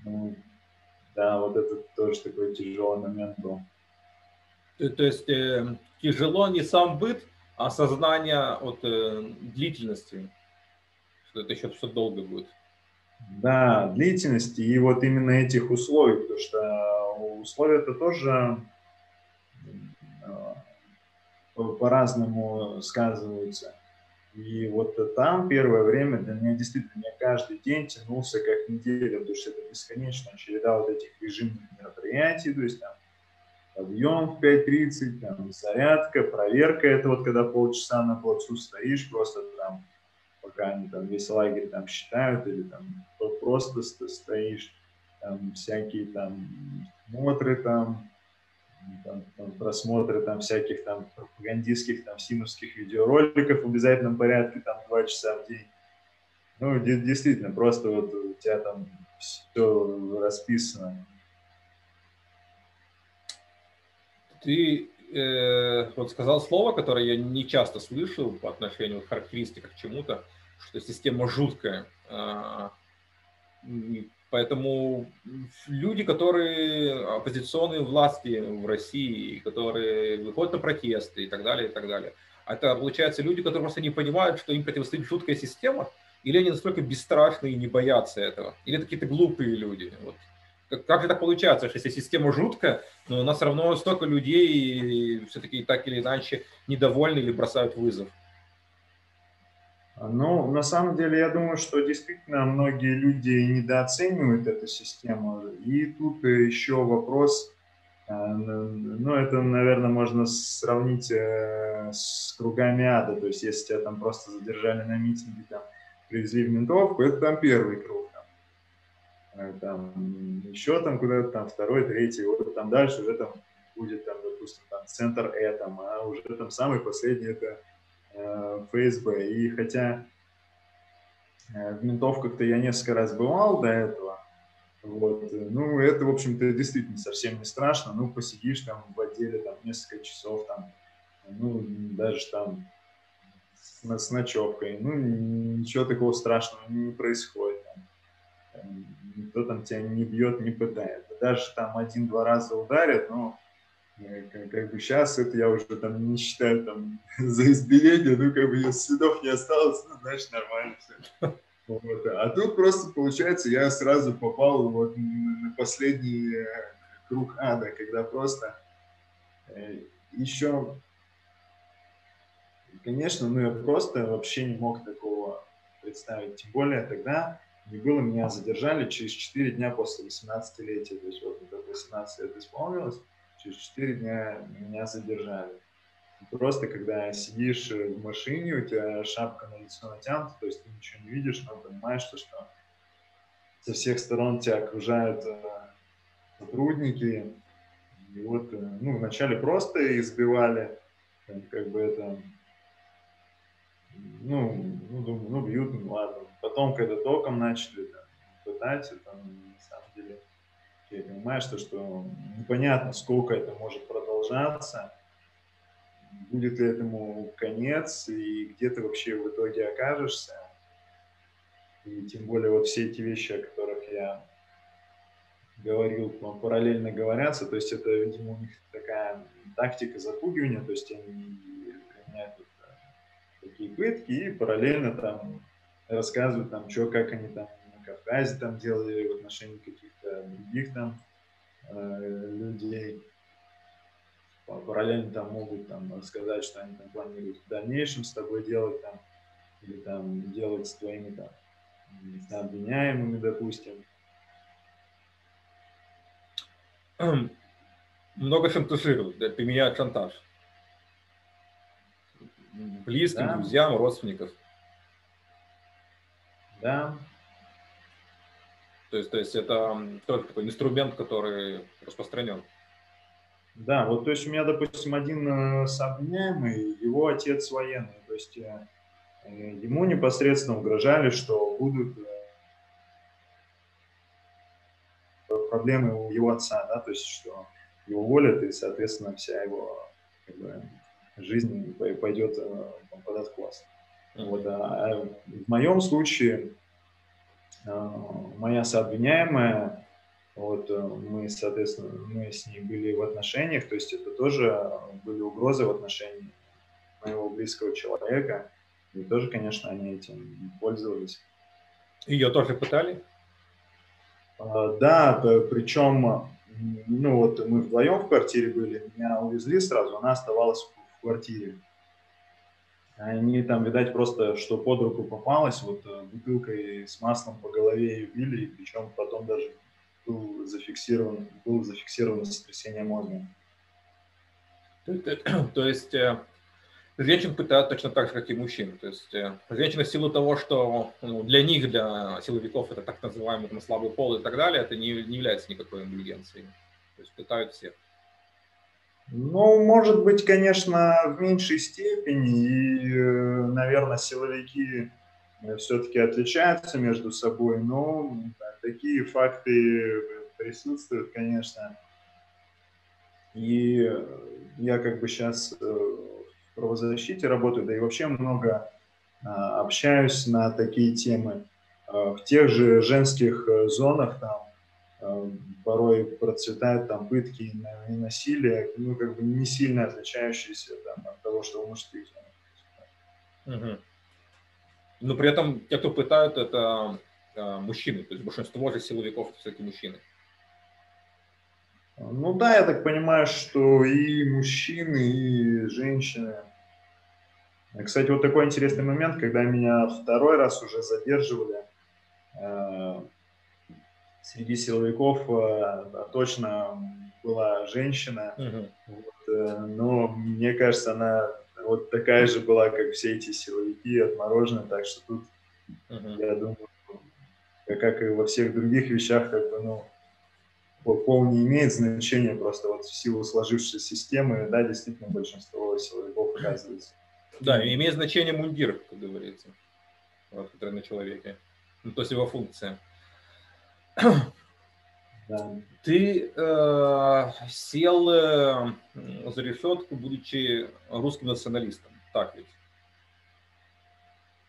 ну, да, вот это тоже такой тяжелый момент был. То, то есть э, тяжело не сам быт, а осознание от э, длительности, что это еще все долго будет. Да, длительности и вот именно этих условий, потому что условия это тоже э, по-разному сказываются. И вот там первое время для меня действительно не каждый день тянулся как неделя, потому что это бесконечная череда вот этих режимных мероприятий, то есть там подъем в 5.30, там, зарядка, проверка, это вот когда полчаса на плацу стоишь, просто там, пока они там весь лагерь там считают, или там просто стоишь, там всякие там смотры там, там, там, просмотры там всяких там пропагандистских там симовских видеороликов в обязательном порядке там два часа в день. Ну, действительно, просто вот у тебя там все расписано. Ты э, вот сказал слово, которое я не часто слышу по отношению к характеристикам к чему-то, что система жуткая. А, поэтому люди, которые оппозиционные власти в России, которые выходят на протесты и так далее, и так далее, это, получается, люди, которые просто не понимают, что им противостоит жуткая система, или они настолько бесстрашны и не боятся этого, или это какие-то глупые люди. Вот как же так получается, что если система жуткая, но у нас все равно столько людей все-таки так или иначе недовольны или бросают вызов? Ну, на самом деле, я думаю, что действительно многие люди недооценивают эту систему. И тут еще вопрос, э, ну, это, наверное, можно сравнить э, с кругами ада. То есть, если тебя там просто задержали на митинге, там, привезли в ментовку, это там первый круг. Э, там, еще там куда-то там второй, третий, вот там дальше уже там будет там, допустим, там центр Э, там, а уже там самый последний это э, ФСБ. И хотя э, в ментовках-то я несколько раз бывал до этого, вот, ну, это, в общем-то, действительно совсем не страшно, ну, посидишь там в отделе там несколько часов, там, ну, даже там с, с ночевкой, ну, ничего такого страшного не происходит никто там тебя не бьет, не пытает. Даже там один-два раза ударят, но э, как, как бы сейчас это я уже там не считаю там за избиение, ну как бы следов не осталось, ну значит нормально все. Вот. А тут просто получается я сразу попал вот на последний э, круг ада, когда просто э, еще, конечно, ну я просто вообще не мог такого представить, тем более тогда не было, меня задержали через 4 дня после 18-летия. То есть вот это 18 лет исполнилось, через 4 дня меня задержали. Просто когда сидишь в машине, у тебя шапка на лицо натянута, то есть ты ничего не видишь, но понимаешь, что, что со всех сторон тебя окружают э, сотрудники. И вот, э, ну, вначале просто избивали, как бы это, ну, ну, думаю, ну, бьют, ну, ладно, Потом, когда током начали там, пытать, там, на самом деле, я понимаю, что, что непонятно, сколько это может продолжаться, будет ли этому конец, и где ты вообще в итоге окажешься. И тем более вот все эти вещи, о которых я говорил, параллельно говорятся, то есть это, видимо, у них такая тактика запугивания, то есть они такие пытки и параллельно там рассказывают там, что, как они там на Кавказе там делали в отношении каких-то других там э, людей. Параллельно там могут там рассказать, что они там планируют в дальнейшем с тобой делать там, или там делать с твоими там обвиняемыми, допустим. Много шантажируют, да, применяют шантаж. Близким, да. друзьям, родственников. Да. То есть, то есть это тоже такой инструмент, который распространен. Да, вот то есть у меня, допустим, один с обвиняемый, его отец военный, то есть э, ему непосредственно угрожали, что будут э, проблемы у его отца, да, то есть что его уволят, и, соответственно, вся его как бы, жизнь пойдет э, под откос. Вот, а, а в моем случае э, моя сообвиняемая, вот мы, соответственно, мы с ней были в отношениях, то есть это тоже были угрозы в отношении моего близкого человека, и тоже, конечно, они этим пользовались. Ее тоже пытали? А, да, причем, ну вот мы вдвоем в квартире были, меня увезли сразу, она оставалась в квартире. Они там, видать, просто что под руку попалось, вот э, бутылкой с маслом по голове ее били, причем потом даже был зафиксирован, был зафиксировано сотрясение мозга. То, то есть э, женщин пытают точно так же, как и мужчин. То есть э, женщины в силу того, что ну, для них, для силовиков, это так называемый там, слабый пол и так далее, это не, не является никакой индульгенцией. То есть пытают всех. Ну, может быть, конечно, в меньшей степени. И, э, наверное, силовики э, все-таки отличаются между собой, но такие факты присутствуют, конечно. И я как бы сейчас в правозащите работаю, да и вообще много общаюсь на такие темы. В тех же женских э, зонах там порой процветают там пытки и насилие, ну, как бы не сильно отличающиеся там, от того, что в мужских зонах. Угу. Но при этом те, кто пытают, это э, мужчины, то есть большинство же силовиков все-таки мужчины. Ну да, я так понимаю, что и мужчины, и женщины. Кстати, вот такой интересный момент, когда меня второй раз уже задерживали, э, среди силовиков э, точно была женщина, uh вот, э, но мне кажется, она вот такая же была, как все эти силовики, отмороженные, так что тут, uh я думаю, как и во всех других вещах, как бы, ну, пол не имеет значения, просто вот в силу сложившейся системы, да, действительно большинство силовиков оказывается. Да, имеет значение мундир, как говорится, вот, который на человеке, ну, то есть его функция. Ты э, сел э, за решетку, будучи русским националистом, так ведь?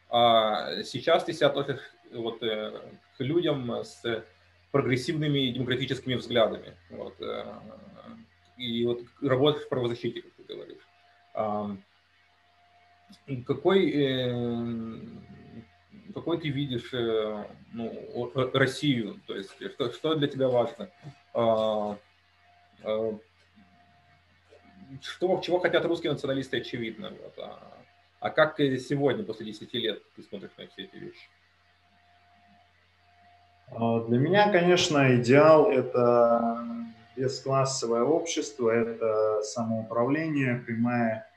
А сейчас ты себя относишь вот, э, к людям с прогрессивными демократическими взглядами. Вот, э, и вот работаешь в правозащите, как ты говоришь. Какой, э, какой ты видишь э, ну, Россию? То есть что, что для тебя важно? А, что, чего хотят русские националисты, очевидно. Вот. А, а как сегодня, после 10 лет, ты смотришь на все эти вещи? А, для меня, конечно, идеал – это бесклассовое общество, это самоуправление, прямая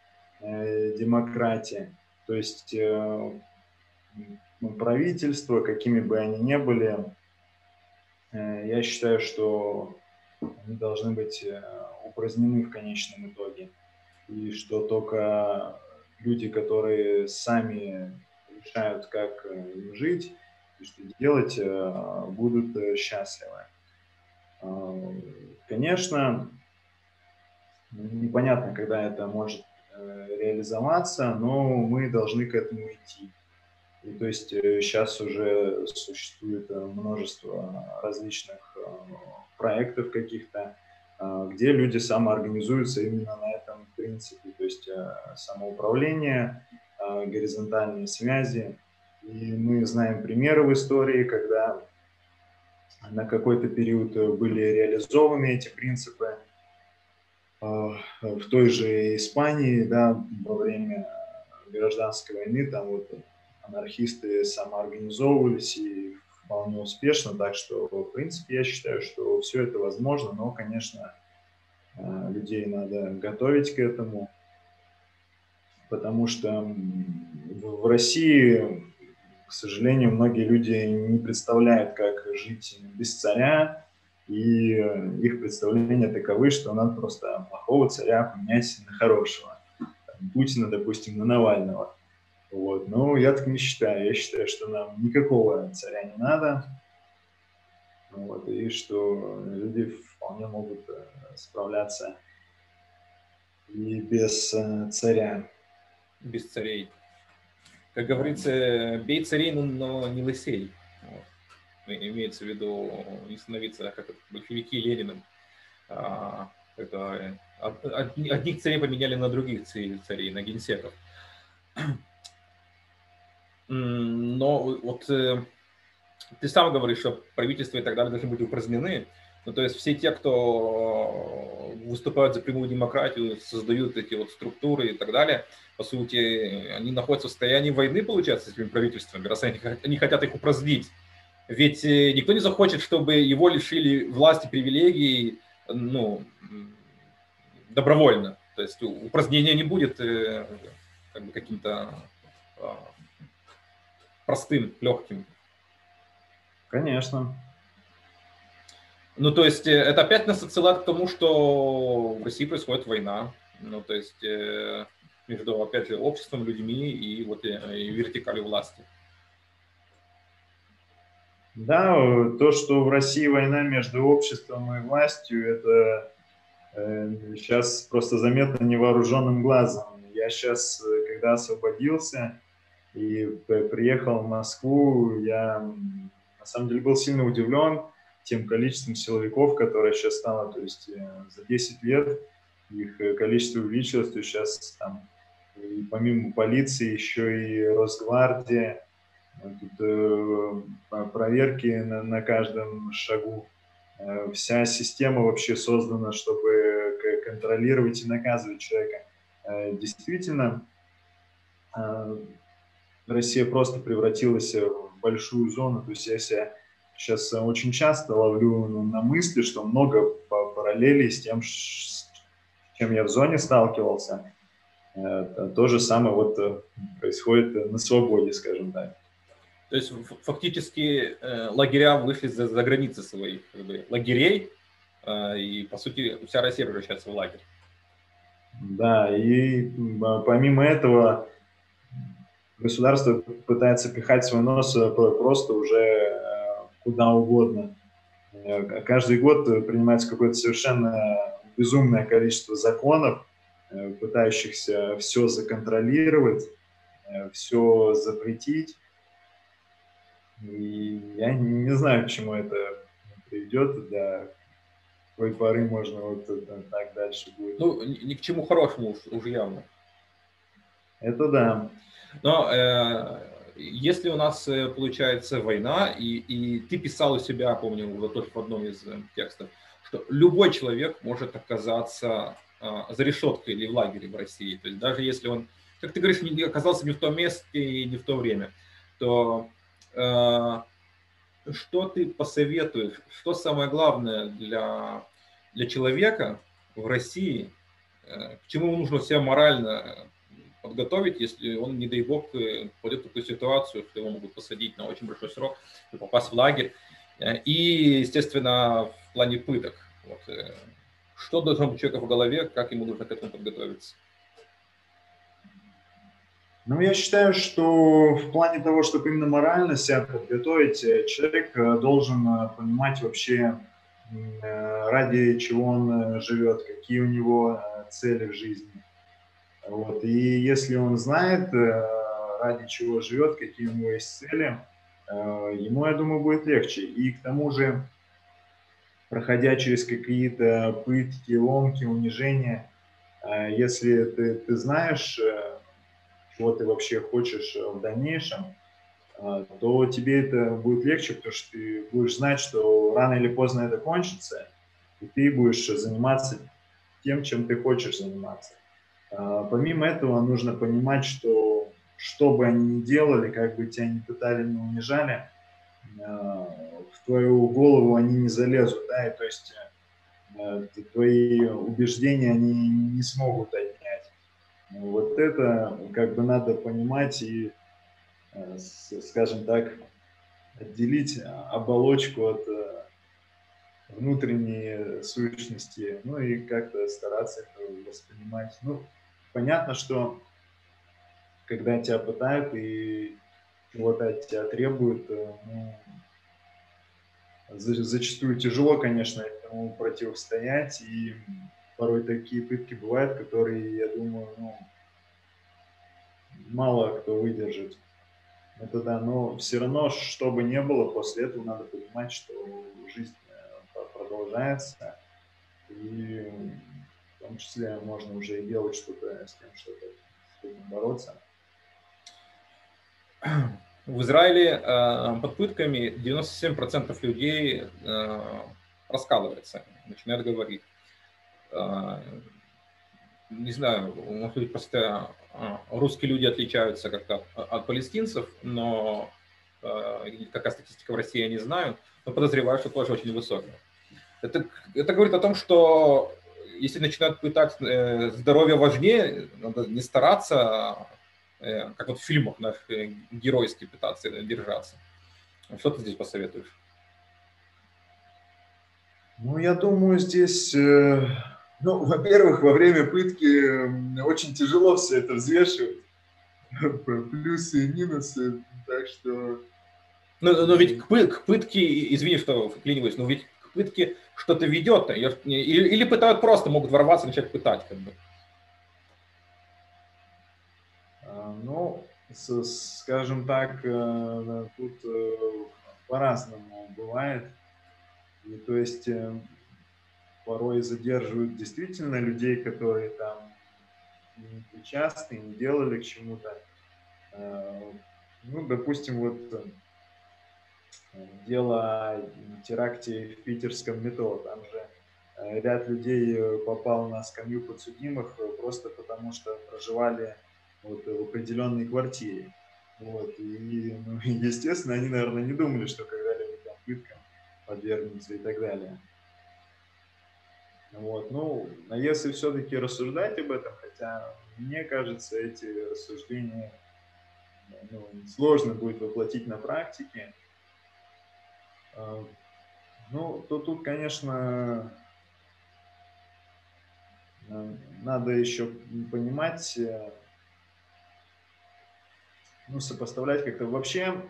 э, демократия. То есть э, правительства, какими бы они ни были, э, я считаю, что они должны быть э, упразднены в конечном итоге. И что только люди, которые сами решают, как им жить, и что делать, э, будут э, счастливы. Э, конечно, непонятно, когда это может реализоваться, но мы должны к этому идти. И то есть сейчас уже существует множество различных проектов каких-то, где люди самоорганизуются именно на этом принципе, то есть самоуправление, горизонтальные связи. И мы знаем примеры в истории, когда на какой-то период были реализованы эти принципы. В той же Испании, да, во время гражданской войны, там вот анархисты самоорганизовывались и вполне успешно, так что, в принципе, я считаю, что все это возможно, но, конечно, э, людей надо готовить к этому, потому что в России, к сожалению, многие люди не представляют, как жить без царя, и их представления таковы, что надо просто плохого царя поменять на хорошего. Путина, допустим, на Навального. Вот. Но я так не считаю. Я считаю, что нам никакого царя не надо. Вот. И что люди вполне могут э, справляться и без э, царя. Без царей. Как говорится, бей царей, но не лысей. Вот. Ну, имеется в виду не становиться как большевики Лениным. А, это, одних царей поменяли на других царей, на генсеков. Но вот э, ты сам говоришь, что правительство и так далее должны быть упразднены. Ну, то есть все те, кто выступают за прямую демократию, создают эти вот структуры и так далее, по сути, они находятся в состоянии войны, получается, с этими правительствами, раз они, хотят их упразднить. Ведь э, никто не захочет, чтобы его лишили власти, привилегий, ну, добровольно. То есть упразднение не будет э, как бы каким-то а, простым, легким. Конечно. Ну, то есть, э, это опять нас отсылает к тому, что в России происходит война. Ну, то есть, э, между, опять же, обществом, людьми и вот э, и вертикалью власти. Да, то, что в России война между обществом и властью, это сейчас просто заметно невооруженным глазом. Я сейчас, когда освободился, и приехал в Москву, я на самом деле был сильно удивлен тем количеством силовиков, которое сейчас стало, то есть э, за 10 лет их э, количество увеличилось, то есть сейчас там и помимо полиции еще и Росгвардия, э, тут проверки на, на каждом шагу. Вся система вообще создана, чтобы контролировать и наказывать человека. Действительно, Россия просто превратилась в большую зону. То есть я себя сейчас очень часто ловлю на мысли, что много параллелей с тем, с чем я в зоне сталкивался. Это то же самое вот э, происходит на свободе, скажем так. То есть фактически э, лагеря вышли за, за границы своих как бы, лагерей, э, и по сути вся Россия превращается в лагерь. Да, и помимо этого государство пытается пихать свой нос э, просто уже э, куда угодно. Э, каждый год принимается какое-то совершенно безумное количество законов, пытающихся все законтролировать, все запретить. И я не знаю, к чему это приведет, до какой поры можно вот так дальше будет. Ну, ни к чему хорошему уже явно. Это да. Но э, если у нас э, получается война, и, и ты писал у себя, помню, вот тоже в одном из э, текстов, что любой человек может оказаться э, за решеткой или в лагере в России. То есть даже если он, как ты говоришь, не оказался не в том месте и не в то время, то э, что ты посоветуешь, что самое главное для, для человека в России, э, к чему нужно себя морально подготовить, если он, не дай бог, э, попадет в такую ситуацию, что его могут посадить на очень большой срок попасть в лагерь. Э, и, естественно, в плане пыток. Вот, э, что должно быть у человека в голове, как ему нужно к этому подготовиться? Ну, я считаю, что в плане того, чтобы именно морально себя подготовить, человек должен понимать вообще, ради чего он живет, какие у него цели в жизни. Вот. И если он знает, э, ради чего живет, какие у него есть цели, э, ему, я думаю, будет легче. И к тому же проходя через какие-то пытки, ломки, унижения, э, если ты, ты знаешь, чего ты вообще хочешь в дальнейшем, то тебе это будет легче, потому что ты будешь знать, что рано или поздно это кончится, и ты будешь заниматься тем, чем ты хочешь заниматься. Помимо этого, нужно понимать, что что бы они ни делали, как бы тебя ни пытали, не унижали, в твою голову они не залезут, да, и то есть э, твои убеждения они не смогут отнять. Вот это как бы надо понимать и, скажем так, отделить оболочку от э, внутренней сущности, ну и как-то стараться это воспринимать. Ну, понятно, что когда тебя пытают и чего-то от тебя требуют, ну, зачастую тяжело, конечно, этому противостоять, и порой такие пытки бывают, которые, я думаю, ну, мало кто выдержит. Это да, но все равно, что бы ни было, после этого надо понимать, что жизнь э, продолжается, и в том числе можно уже и делать что-то с тем, что-то бороться. В Израиле э, под пытками 97% людей э, раскалывается, начинают говорить. Э, не знаю, может быть, просто э, русские люди отличаются как-то от, от палестинцев, но э, какая статистика в России я не знаю, но подозреваю, что тоже очень высокая. Это, это говорит о том, что если начинают пытать э, здоровье важнее, надо не стараться Э, как вот в фильмах наших э, геройски пытаться держаться. Что ты здесь посоветуешь? Ну, я думаю, здесь, э, ну, во-первых, во время пытки очень тяжело все это взвешивать. Плюсы и минусы, так что... Но, но ведь к, к пытке, извини, что вклиниваюсь, но ведь к пытке что-то ведет, или, или пытают просто, могут ворваться начать пытать, как бы. Ну, скажем так, э, тут э, по-разному бывает. И, то есть э, порой задерживают действительно людей, которые там не причастны, не делали к чему-то. Ну, допустим, вот дело о теракте в питерском метро. Там же ряд людей попал на скамью подсудимых просто потому, что проживали вот, в определенной квартире. Вот, и, ну, естественно, они, наверное, не думали, что когда-либо там пыткам подвергнутся и так далее. Вот, ну, а если все-таки рассуждать об этом, хотя мне кажется, эти рассуждения ну, сложно будет воплотить на практике, ну, то тут, конечно, надо еще понимать, э, ну, сопоставлять как-то. Вообще,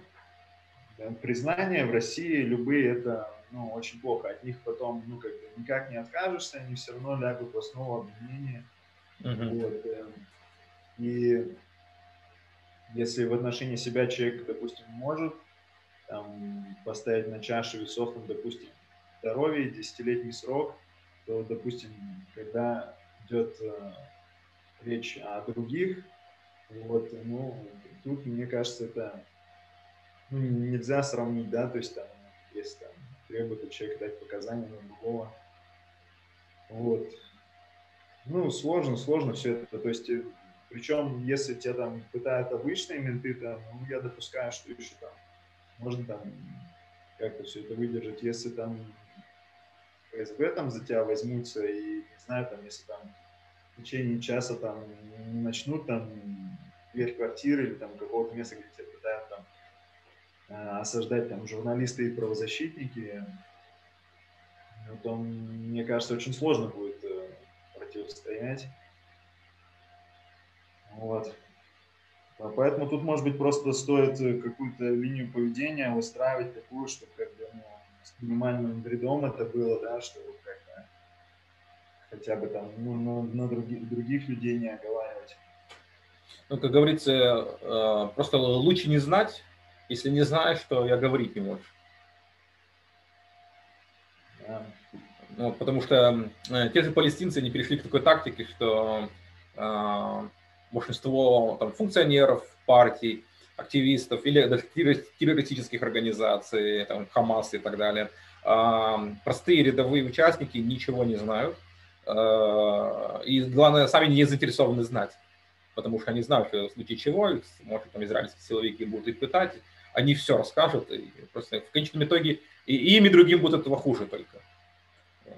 признания в России любые это ну, очень плохо. От них потом ну, как бы никак не откажешься, они все равно лягут в основу обвинения. Uh-huh. Вот. Эм, и если в отношении себя человек, допустим, может там, поставить на чашу весов, там, допустим, здоровье, десятилетний срок, то, допустим, когда идет э, речь о других, вот, ну, тут, мне кажется, это ну, нельзя сравнить, да, то есть там, если там требует от человека дать показания на другого. Вот. Ну, сложно, сложно все это. То есть, э, причем, если тебя там пытают обычные менты, там, ну, я допускаю, что еще там можно там как-то все это выдержать. Если там ФСБ там за тебя возьмутся и, не знаю, там, если там в течение часа там начнут там дверь квартиры или там какого-то места, где тебя пытают там э, осаждать там журналисты и правозащитники, ну, мне кажется, очень сложно будет э, противостоять. Вот. А поэтому тут, может быть, просто стоит э, какую-то линию поведения выстраивать такую, чтобы как бы, ну, с минимальным вредом это было, да, чтобы как-то хотя бы там ну, на, на других, других людей не оговаривать ну, как говорится, э, просто лучше не знать, если не знаешь, то я говорить не можешь. Да. Вот, потому что э, те же палестинцы не перешли к такой тактике, что большинство там, функционеров партий, активистов или террористических организаций, там, Хамас и так далее, э, простые рядовые участники ничего не знают. Э, и, главное, сами не заинтересованы знать потому что они знают, что в случае чего, может, там израильские силовики будут их пытать, они все расскажут, и просто в конечном итоге и им, и другим будет этого хуже только.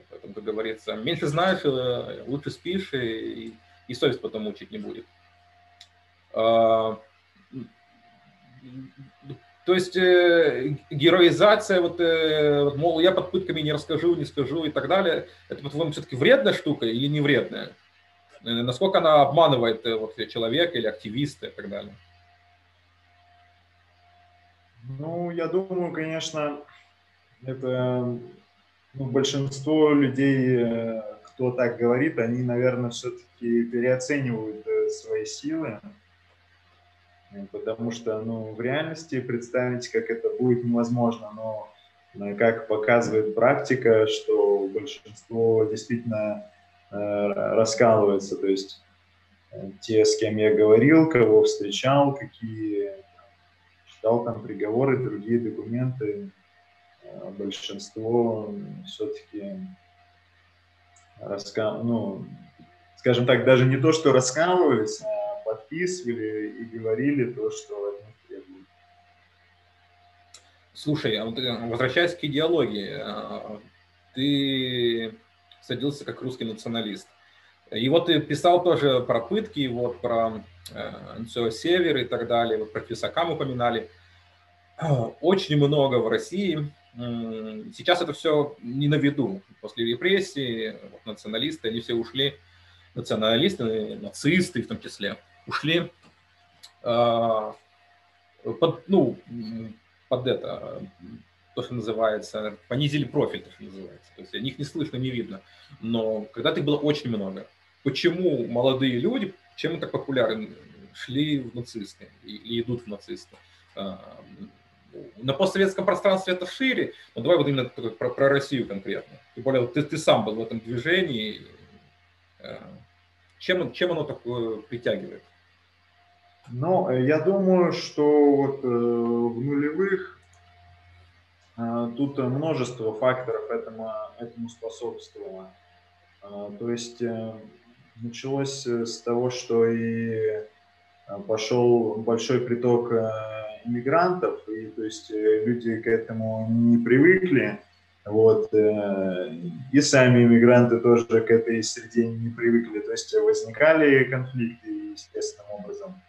Поэтому, как говорится, меньше знаешь, э, лучше спишь, и, и совесть потом мучить не будет. А, то есть э, героизация, вот, э, вот, мол, я под пытками не расскажу, не скажу и так далее, это, по-твоему, все-таки вредная штука или не вредная? Э, насколько она обманывает вот, человека или активиста и так далее? Ну, я думаю, конечно, это ну, большинство людей, кто так говорит, они, наверное, все-таки переоценивают свои силы, потому что ну, в реальности представить, как это будет, невозможно, но как показывает практика, что большинство действительно Э, раскалывается. То есть э, те, с кем я говорил, кого встречал, какие читал там приговоры, другие документы, э, большинство все-таки раска... ну, скажем так, даже не то, что раскалывались, а подписывали и говорили то, что от них требуют. Слушай, а вот возвращаясь к идеологии, ты садился как русский националист. И вот ты писал тоже про пытки, вот про э, Север и так далее, вот про Фисакам упоминали. Очень много в России. Сейчас это все не на виду. После репрессий вот, националисты, они все ушли, националисты, нацисты в том числе, ушли э, под, ну, под это, то, что называется, понизили профиль, то, что называется. То есть о них не слышно, не видно. Но когда-то их было очень много. Почему молодые люди, чем они так популярны, шли в нацисты и, идут в нацисты? А, на постсоветском пространстве это шире, но давай вот именно про, про Россию конкретно. Тем более ты, ты сам был в этом движении. А, чем, чем оно такое притягивает? Ну, я думаю, что вот, э, в нулевых а, тут множество факторов этому, этому способствовало. То есть э, началось с того, что и э, пошел большой приток э, иммигрантов, и то есть люди к этому не привыкли, вот, и сами иммигранты тоже к этой среде не привыкли, то есть возникали конфликты естественным образом.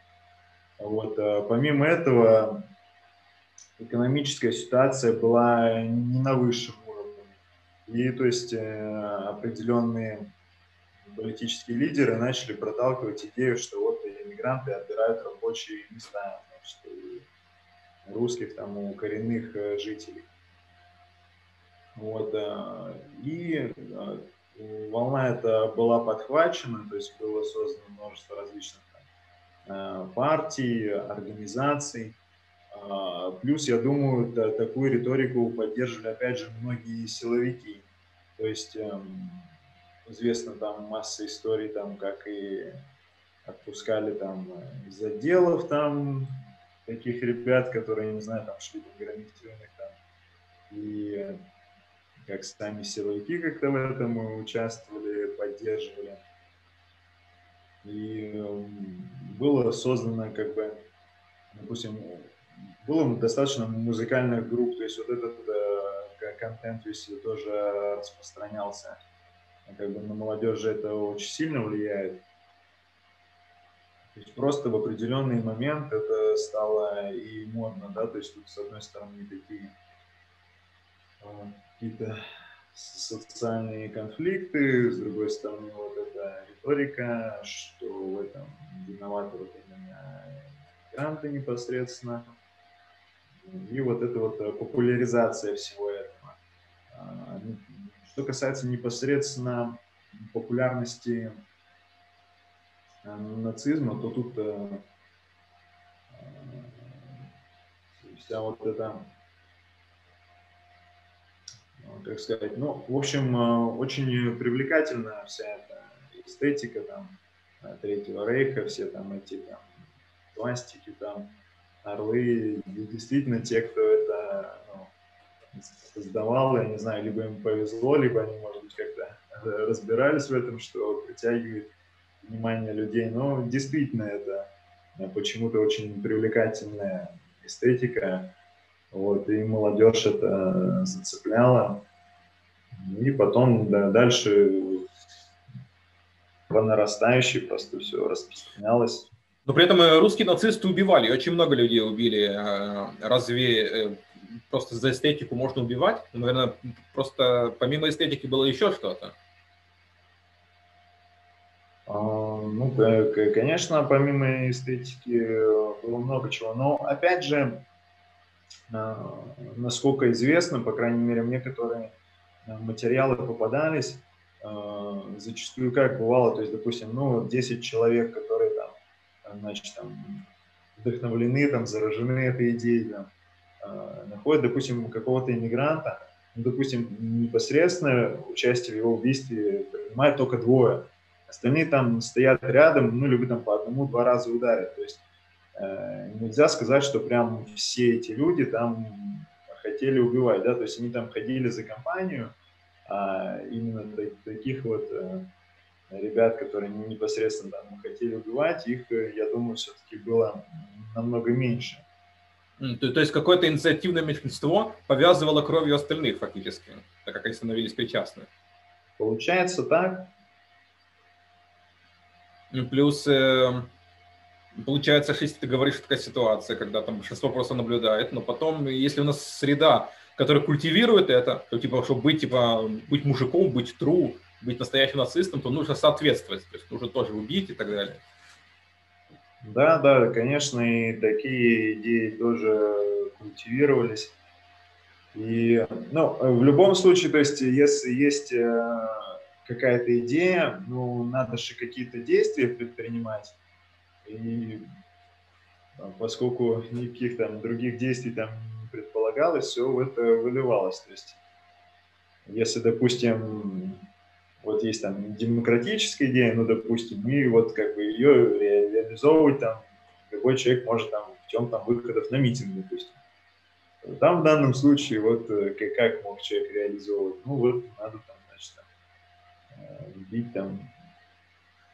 Вот, помимо этого, экономическая ситуация была не на высшем уровне. И то есть э, определенные политические лидеры начали проталкивать идею, что вот иммигранты отбирают рабочие места значит, русских, там, у коренных э, жителей. Вот, э, и волна эта была подхвачена, то есть было создано множество различных партий, организаций, а, плюс, я думаю, такую риторику поддерживали, опять же, многие силовики. То есть эм, известно там масса историй, там, как и отпускали там из отделов там таких ребят, которые, не знаю, там шли там грамотированных там. И как сами силовики как-то в этом участвовали, поддерживали. И эм, было создано как бы, допустим, было достаточно музыкальных групп, то есть вот этот э, контент весь тоже распространялся. Как бы на молодежь это очень сильно влияет. То есть просто в определенный момент это стало и модно, да, то есть тут с одной стороны такие э, какие-то социальные конфликты, с другой стороны вот эта риторика, что в этом виноваты вот именно мигранты непосредственно и вот эта вот э, популяризация всего этого. А, ну, что касается непосредственно популярности э, нацизма, то тут э, вся вот эта как сказать, ну, в общем, очень привлекательная вся эта эстетика там Третьего Рейха, все там эти там пластики там, орлы, действительно те, кто это ну, создавал, я не знаю, либо им повезло, либо они, может быть, как-то разбирались в этом, что притягивает внимание людей. Но действительно это э, почему-то очень привлекательная эстетика. Вот, и молодежь это зацепляла. И потом да, дальше по нарастающей просто все распространялось. Но при этом э, русские нацисты убивали, очень много людей убили. Э, разве просто за эстетику можно убивать? Наверное, просто помимо эстетики было еще что-то. А, ну, конечно, помимо эстетики было много чего. Но, опять же, насколько известно, по крайней мере, мне, которые материалы попадались, а, зачастую как бывало, то есть, допустим, ну, 10 человек, которые там, значит, там, вдохновлены, там, заражены этой идеей, там, находят, допустим, какого-то иммигранта, ну, допустим, непосредственно участие в его убийстве принимают только двое – Остальные там стоят рядом, ну, либо там по одному-два раза ударят. То есть э, нельзя сказать, что прям все эти люди там хотели убивать, да, то есть они там ходили за компанию, а именно таких вот э, ребят, которые непосредственно там хотели убивать, их, э, я думаю, все-таки было намного меньше. То, то есть какое-то инициативное меньшинство повязывало кровью остальных фактически, так как они становились причастны. Получается так. Плюс э, получается, если ты говоришь, такая ситуация, когда там большинство просто наблюдает, но потом, если у нас среда, которая культивирует это, то типа, чтобы быть, типа, быть мужиком, быть тру, быть настоящим нацистом, то нужно соответствовать, то есть нужно тоже убить и так далее. Да, да, конечно, и такие идеи тоже культивировались. И, ну, в любом случае, то есть, если есть э, какая-то идея, ну, надо же какие-то действия предпринимать. И поскольку никаких там других действий там не предполагалось, все в это выливалось. То есть, если, допустим, вот есть там демократическая идея, ну, допустим, и вот как бы ее ре реализовывать там любой человек может там чем там выходов на митинг, допустим. Там в данном случае вот э, как, как мог человек реализовывать? Ну, вот надо там бить там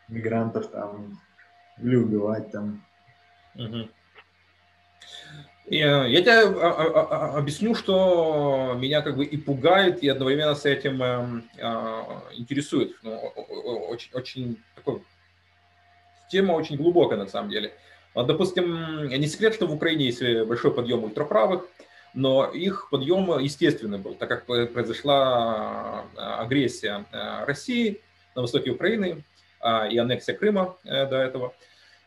мигрантов там или убивать там. Угу. Я, я тебе а, а, а, объясню, что меня как бы и пугает, и одновременно с этим э, э, интересует. Ну, очень, очень такой, тема очень глубокая на самом деле. Допустим, не секрет, что в Украине есть большой подъем ультраправых, но их подъем естественный был, так как произошла агрессия России, на востоке Украины и аннексия Крыма э, до этого.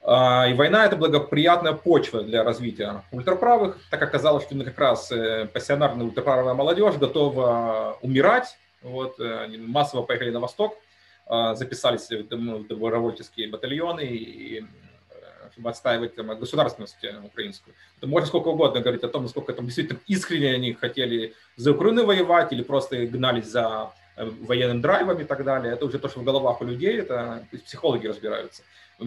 А, и война – это благоприятная почва для развития ультраправых, так оказалось, что как раз э, пассионарная ультраправая молодежь готова умирать, вот, э, массово поехали на восток, а, записались в добровольческие батальоны и чтобы отстаивать там, государственность украинскую. Это можно сколько угодно говорить о том, насколько там действительно искренне они хотели за Украину воевать или просто гнались за военным драйвом и так далее. Это уже то, что в головах у людей, это психологи разбираются.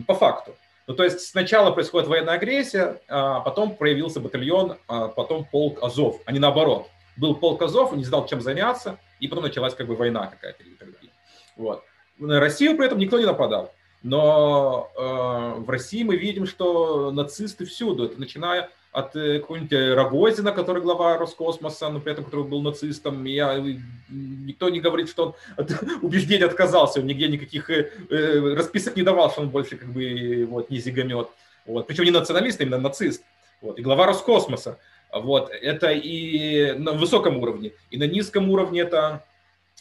По факту. Ну, то есть сначала происходит военная агрессия, а потом проявился батальон, а потом полк Азов, а не наоборот. Был полк Азов, не знал, чем заняться, и потом началась как бы война какая-то и так далее. Вот. На Россию при этом никто не нападал. Но э, в России мы видим, что нацисты всюду, это начиная от э, какого-нибудь э, Рогозина, который глава Роскосмоса, но при этом который был нацистом. Я, э, никто не говорит, что он от убеждений отказался, он нигде никаких расписок не давал, что он больше как бы вот, не зигомет. Вот. Причем не националист, а именно нацист. Вот. И глава Роскосмоса. Вот. Это и на высоком уровне. И на низком уровне это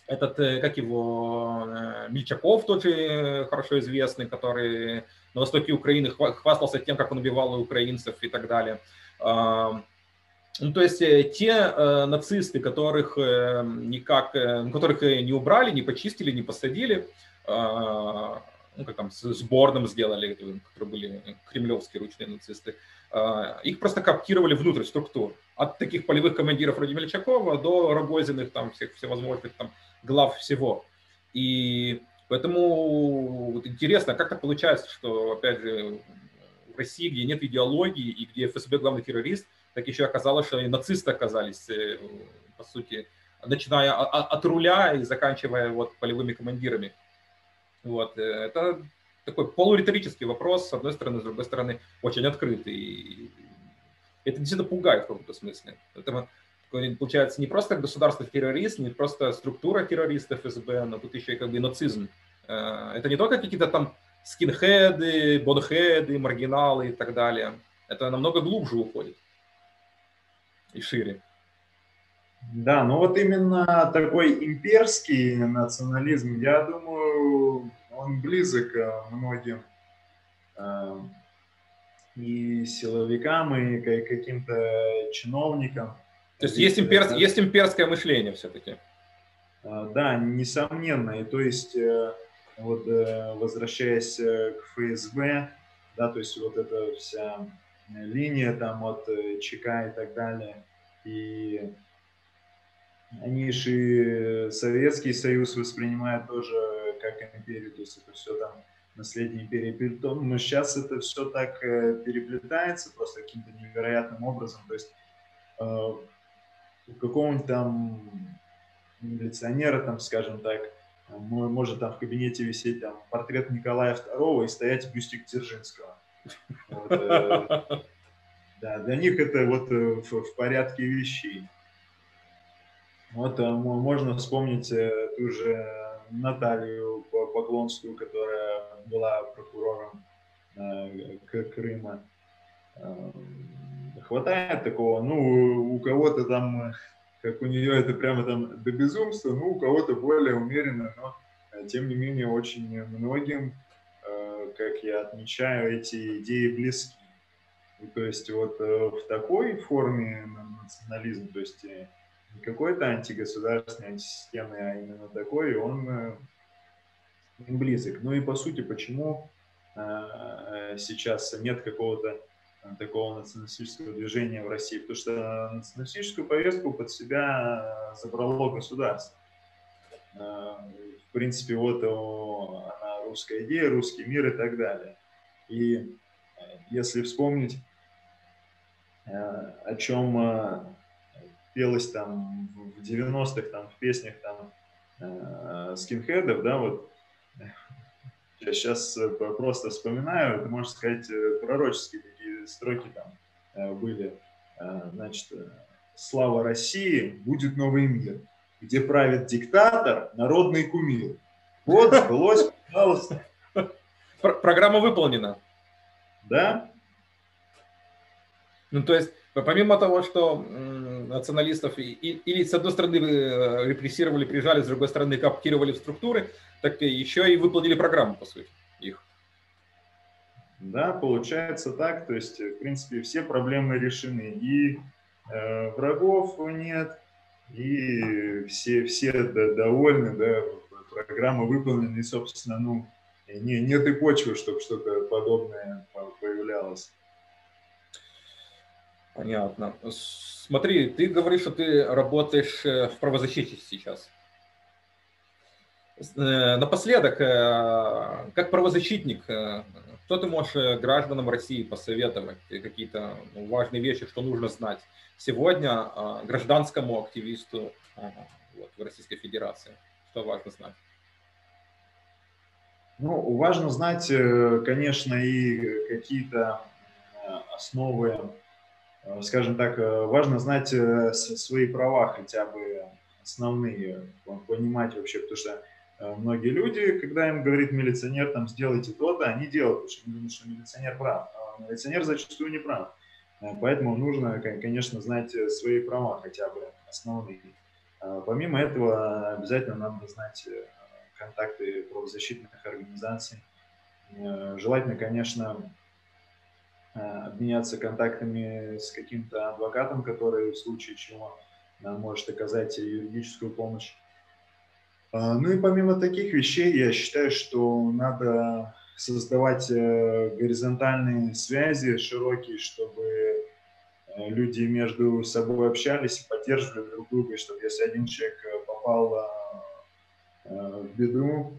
этот, как его, Мильчаков тоже хорошо известный, который на востоке Украины хвастался тем, как он убивал украинцев и так далее. Ну, то есть э, те э, нацисты, которых э, никак, э, которых не убрали, не почистили, не посадили, э, ну, как там с, с Борном сделали, которые были кремлевские ручные нацисты, э, их просто коптировали внутрь структур. от таких полевых командиров вроде Мельчакова до Рогозиных, там, всех всевозможных там глав всего. И поэтому вот интересно, как так получается, что, опять же, России, где нет идеологии и где ФСБ главный террорист, так еще оказалось, что и нацисты оказались, э, по сути, начиная от руля и заканчивая вот полевыми командирами. Вот, э, это такой полуриторический вопрос, с одной стороны, с другой стороны, очень открытый. Это действительно пугает в каком-то смысле. Это получается не просто государство террорист, не просто структура террористов ФСБ, но тут еще и как бы нацизм. Э, это не только какие-то там скинхеды, бодхеды, маргиналы и так далее. Это намного глубже уходит и шире. Да, ну вот именно такой имперский национализм, я думаю, он близок э, многим э, и силовикам, и каким-то чиновникам. То есть есть, имперс, есть имперское мышление все-таки? Э, да, несомненно. И то есть, вот возвращаясь к ФСБ, да, то есть вот эта вся линия там от ЧК и так далее, и они же и Советский Союз воспринимают тоже как империю, то есть это все там наследие империи. Но сейчас это все так э, переплетается просто каким-то невероятным образом. То есть э, какого-нибудь там милиционера, там, скажем так, может там в кабинете висеть там портрет Николая II и стоять бюстик Дзержинского. Вот, э, да, для них это вот в, в порядке вещей. Вот можно вспомнить ту же Наталью Поклонскую, которая была прокурором э, Крыма. Э, хватает такого, ну, у кого-то там, как у нее это прямо там до безумства, ну, у кого-то более умеренно, но э, тем не менее очень многим, как я отмечаю, эти идеи близки. И, то есть вот в такой форме национализм, то есть не какой-то антигосударственный, антисистемный, а именно такой, он э, близок. Ну и по сути, почему э, сейчас нет какого-то э, такого националистического движения в России? Потому что националистическую повестку под себя забрало государство. В принципе, вот она русская идея, русский мир и так далее. И если вспомнить, о чем пелось там в 90-х, там, в песнях там э, скинхедов, да, вот я сейчас э, просто вспоминаю, это, можно сказать, э, пророческие строки там э, были, значит, слава России, будет новый мир, где правит диктатор, народный кумир. Вот, сбылось, пожалуйста. Программа выполнена. Да? Ну, то есть, помимо того, что националистов и, или, с одной стороны, э, репрессировали, прижали, с другой стороны, кооптировали в структуры, так еще и выполнили программу, по сути. Да, получается так. То есть, в принципе, все проблемы решены. И э, врагов нет, и все, все довольны, да, программа выполнена, и, собственно, ну, не, нет и почвы, чтобы что-то подобное появлялось. Понятно. Смотри, ты говоришь, что ты работаешь э, в правозащите сейчас. Э, напоследок, э, как правозащитник, что ты можешь гражданам России посоветовать? Какие-то ну, важные вещи, что нужно знать сегодня гражданскому активисту вот, в Российской Федерации? Что важно знать? Ну, важно знать, конечно, и какие-то основы Э, скажем так, э, важно знать э, свои права хотя бы основные, понимать вообще, потому что многие люди, когда им говорит милиционер, там, сделайте то-то, они делают, потому что они думают, что милиционер прав. А милиционер зачастую не прав. Поэтому нужно, конечно, знать свои права хотя бы основные. Помимо этого, обязательно надо знать контакты правозащитных организаций. Желательно, конечно, Э, обменяться контактами с каким-то адвокатом, который в случае чего может оказать юридическую помощь. А, ну и помимо таких вещей, я считаю, что надо создавать э, горизонтальные связи широкие, чтобы люди между собой общались и поддерживали друг друга, чтобы если один человек попал в беду,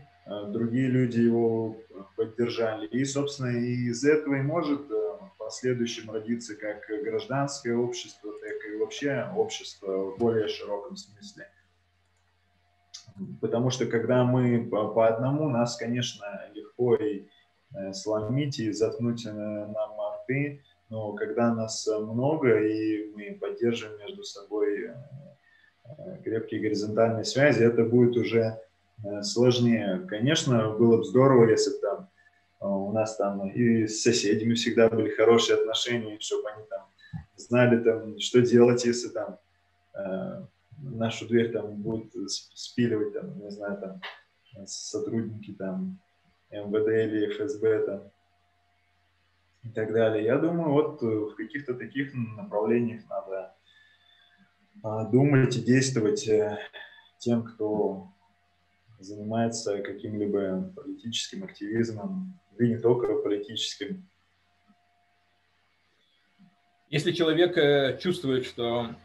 другие люди его поддержали. И, собственно, из этого и может в последующем родиться как гражданское общество, так и вообще общество в более широком смысле. Потому что когда мы по одному, нас, конечно, легко и э, сломить и заткнуть э, нам рты, но когда нас много и мы поддерживаем между собой э, крепкие горизонтальные связи, это будет уже сложнее. Конечно, было бы здорово, если бы там у нас там и с соседями всегда были хорошие отношения, чтобы они там знали там, что делать, если там нашу дверь там будут спиливать, там, не знаю, там, сотрудники там МВД или ФСБ там и так далее. Я думаю, вот в каких-то таких направлениях надо а, думать и действовать э, тем, кто занимается каким-либо политическим активизмом, да и не только политическим. Если человек э, чувствует, что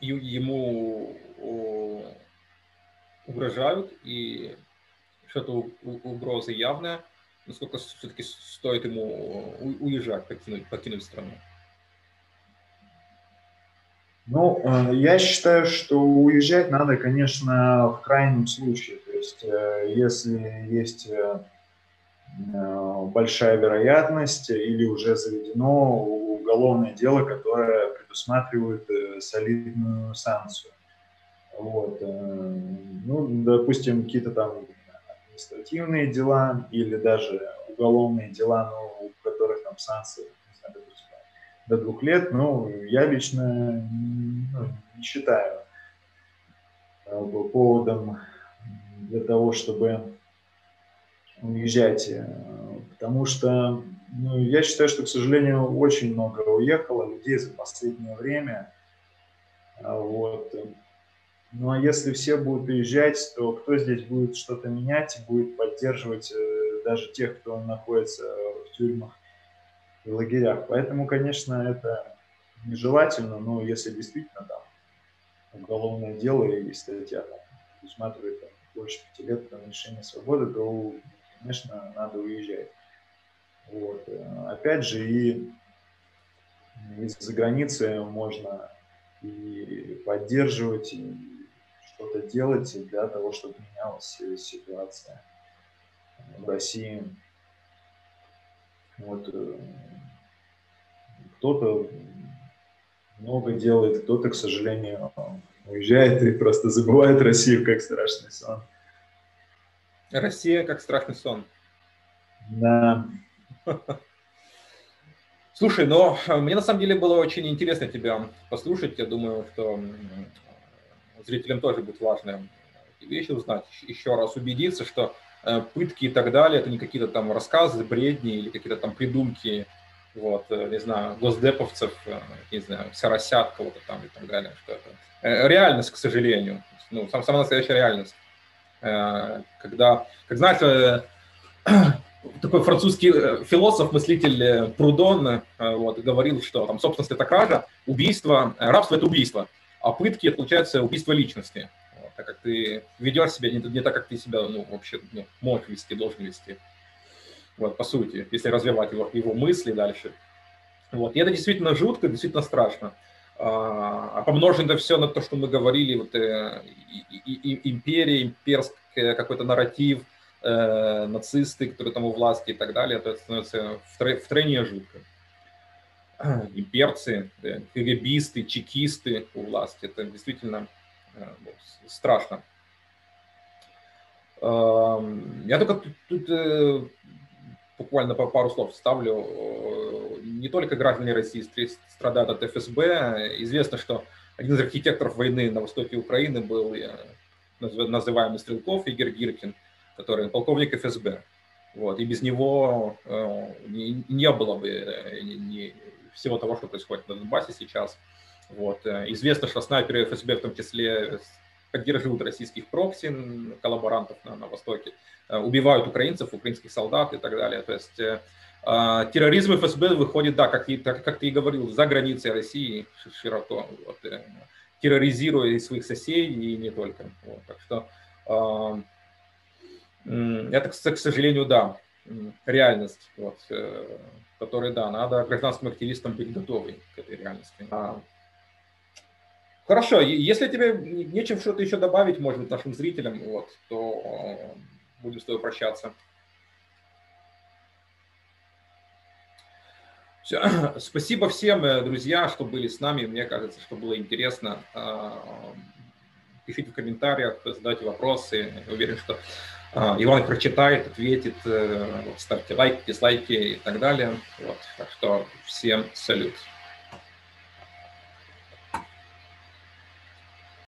ему угрожают, и что-то угроза явная, насколько все-таки стоит ему уезжать, покинуть, покинуть страну? Ну, э, я считаю, что уезжать надо, конечно, в крайнем случае. То есть, э, если есть э, большая вероятность или уже заведено уголовное дело, которое предусматривает э, солидную санкцию. Вот. Э, ну, допустим, какие-то там административные дела или даже уголовные дела, но у которых там санкции знаю, допустим, до двух лет, ну, я лично ну, не считаю э, поводом для того, чтобы уезжать, потому что ну, я считаю, что, к сожалению, очень много уехало людей за последнее время. А вот. Ну а если все будут уезжать, то кто здесь будет что-то менять будет поддерживать э, даже тех, кто находится в тюрьмах и лагерях. Поэтому, конечно, это нежелательно, но если действительно там уголовное дело и статья там, предусматривает там, больше пяти лет там, лишения свободы, то, конечно, надо уезжать. Вот. Э, опять же, и из-за границы можно и поддерживать, и что-то делать для того, чтобы менялась ситуация в России. Вот. Э, кто-то много делает, кто-то, к сожалению, уезжает и просто забывает Россию как страшный сон. Россия как страшный сон. Да. Слушай, но э, мне на самом деле было очень интересно тебя послушать. Я думаю, что зрителям тоже будет важно вещи узнать, еще раз убедиться, что э, пытки и так далее, это не какие-то там рассказы, бредни или какие-то там придумки, вот, э, не знаю, госдеповцев, не знаю, соросят кого-то там и так далее, что это реальность, к сожалению, ну, сам, самая настоящая реальность, когда, как знаешь, такой французский э, философ, мыслитель э, Прудон э, вот, говорил, что там собственность это кража, убийство, рабство это убийство, а пытки получается убийство личности, вот, так как ты ведешь себя не, не так, как ты себя ну, вообще ну, можешь вести, должен вести. Вот, по сути, если развивать его, его мысли дальше. Вот. И это действительно жутко, действительно страшно. А, а помножить это все на то, что мы говорили, вот, и, и, и, империя, имперский какой-то нарратив – э, нацисты, которые там у власти и так далее, то это становится втройне жутко. Имперцы, да, КГБисты, чекисты у власти, это действительно э, страшно. Э, я только тут, тут э, буквально пару слов ставлю. Э, не только граждане России страдают от ФСБ. Известно, что один из архитекторов войны на востоке Украины был э, называемый Стрелков Игорь Гиркин – который полковник ФСБ. Вот, и без него э, не, не было бы э, не, всего того, что происходит на Донбассе сейчас. Вот. Э, известно, что снайперы ФСБ в том числе поддерживают российских прокси, коллаборантов на, на Востоке, э, убивают украинцев, украинских солдат и так далее. То есть э, А, терроризм ФСБ выходит, да, как, как, как ты и говорил, за границей России широко, вот, э, терроризируя и своих соседей, и не только. Вот, так что э, это, к сожалению, да, реальность, вот, э, которой, да, надо гражданским активистам быть готовы к этой реальности. А, хорошо, если тебе нечем что-то еще добавить, может быть, нашим зрителям, вот, то э, будем с тобой прощаться. Все. Спасибо всем, э, друзья, что были с нами. Мне кажется, что было интересно. А, пишите в комментариях, задавайте вопросы. Я уверен, что Иван прочитает, ответит. Э, ставьте лайки, дизлайки и так далее. Вот. Так что всем салют.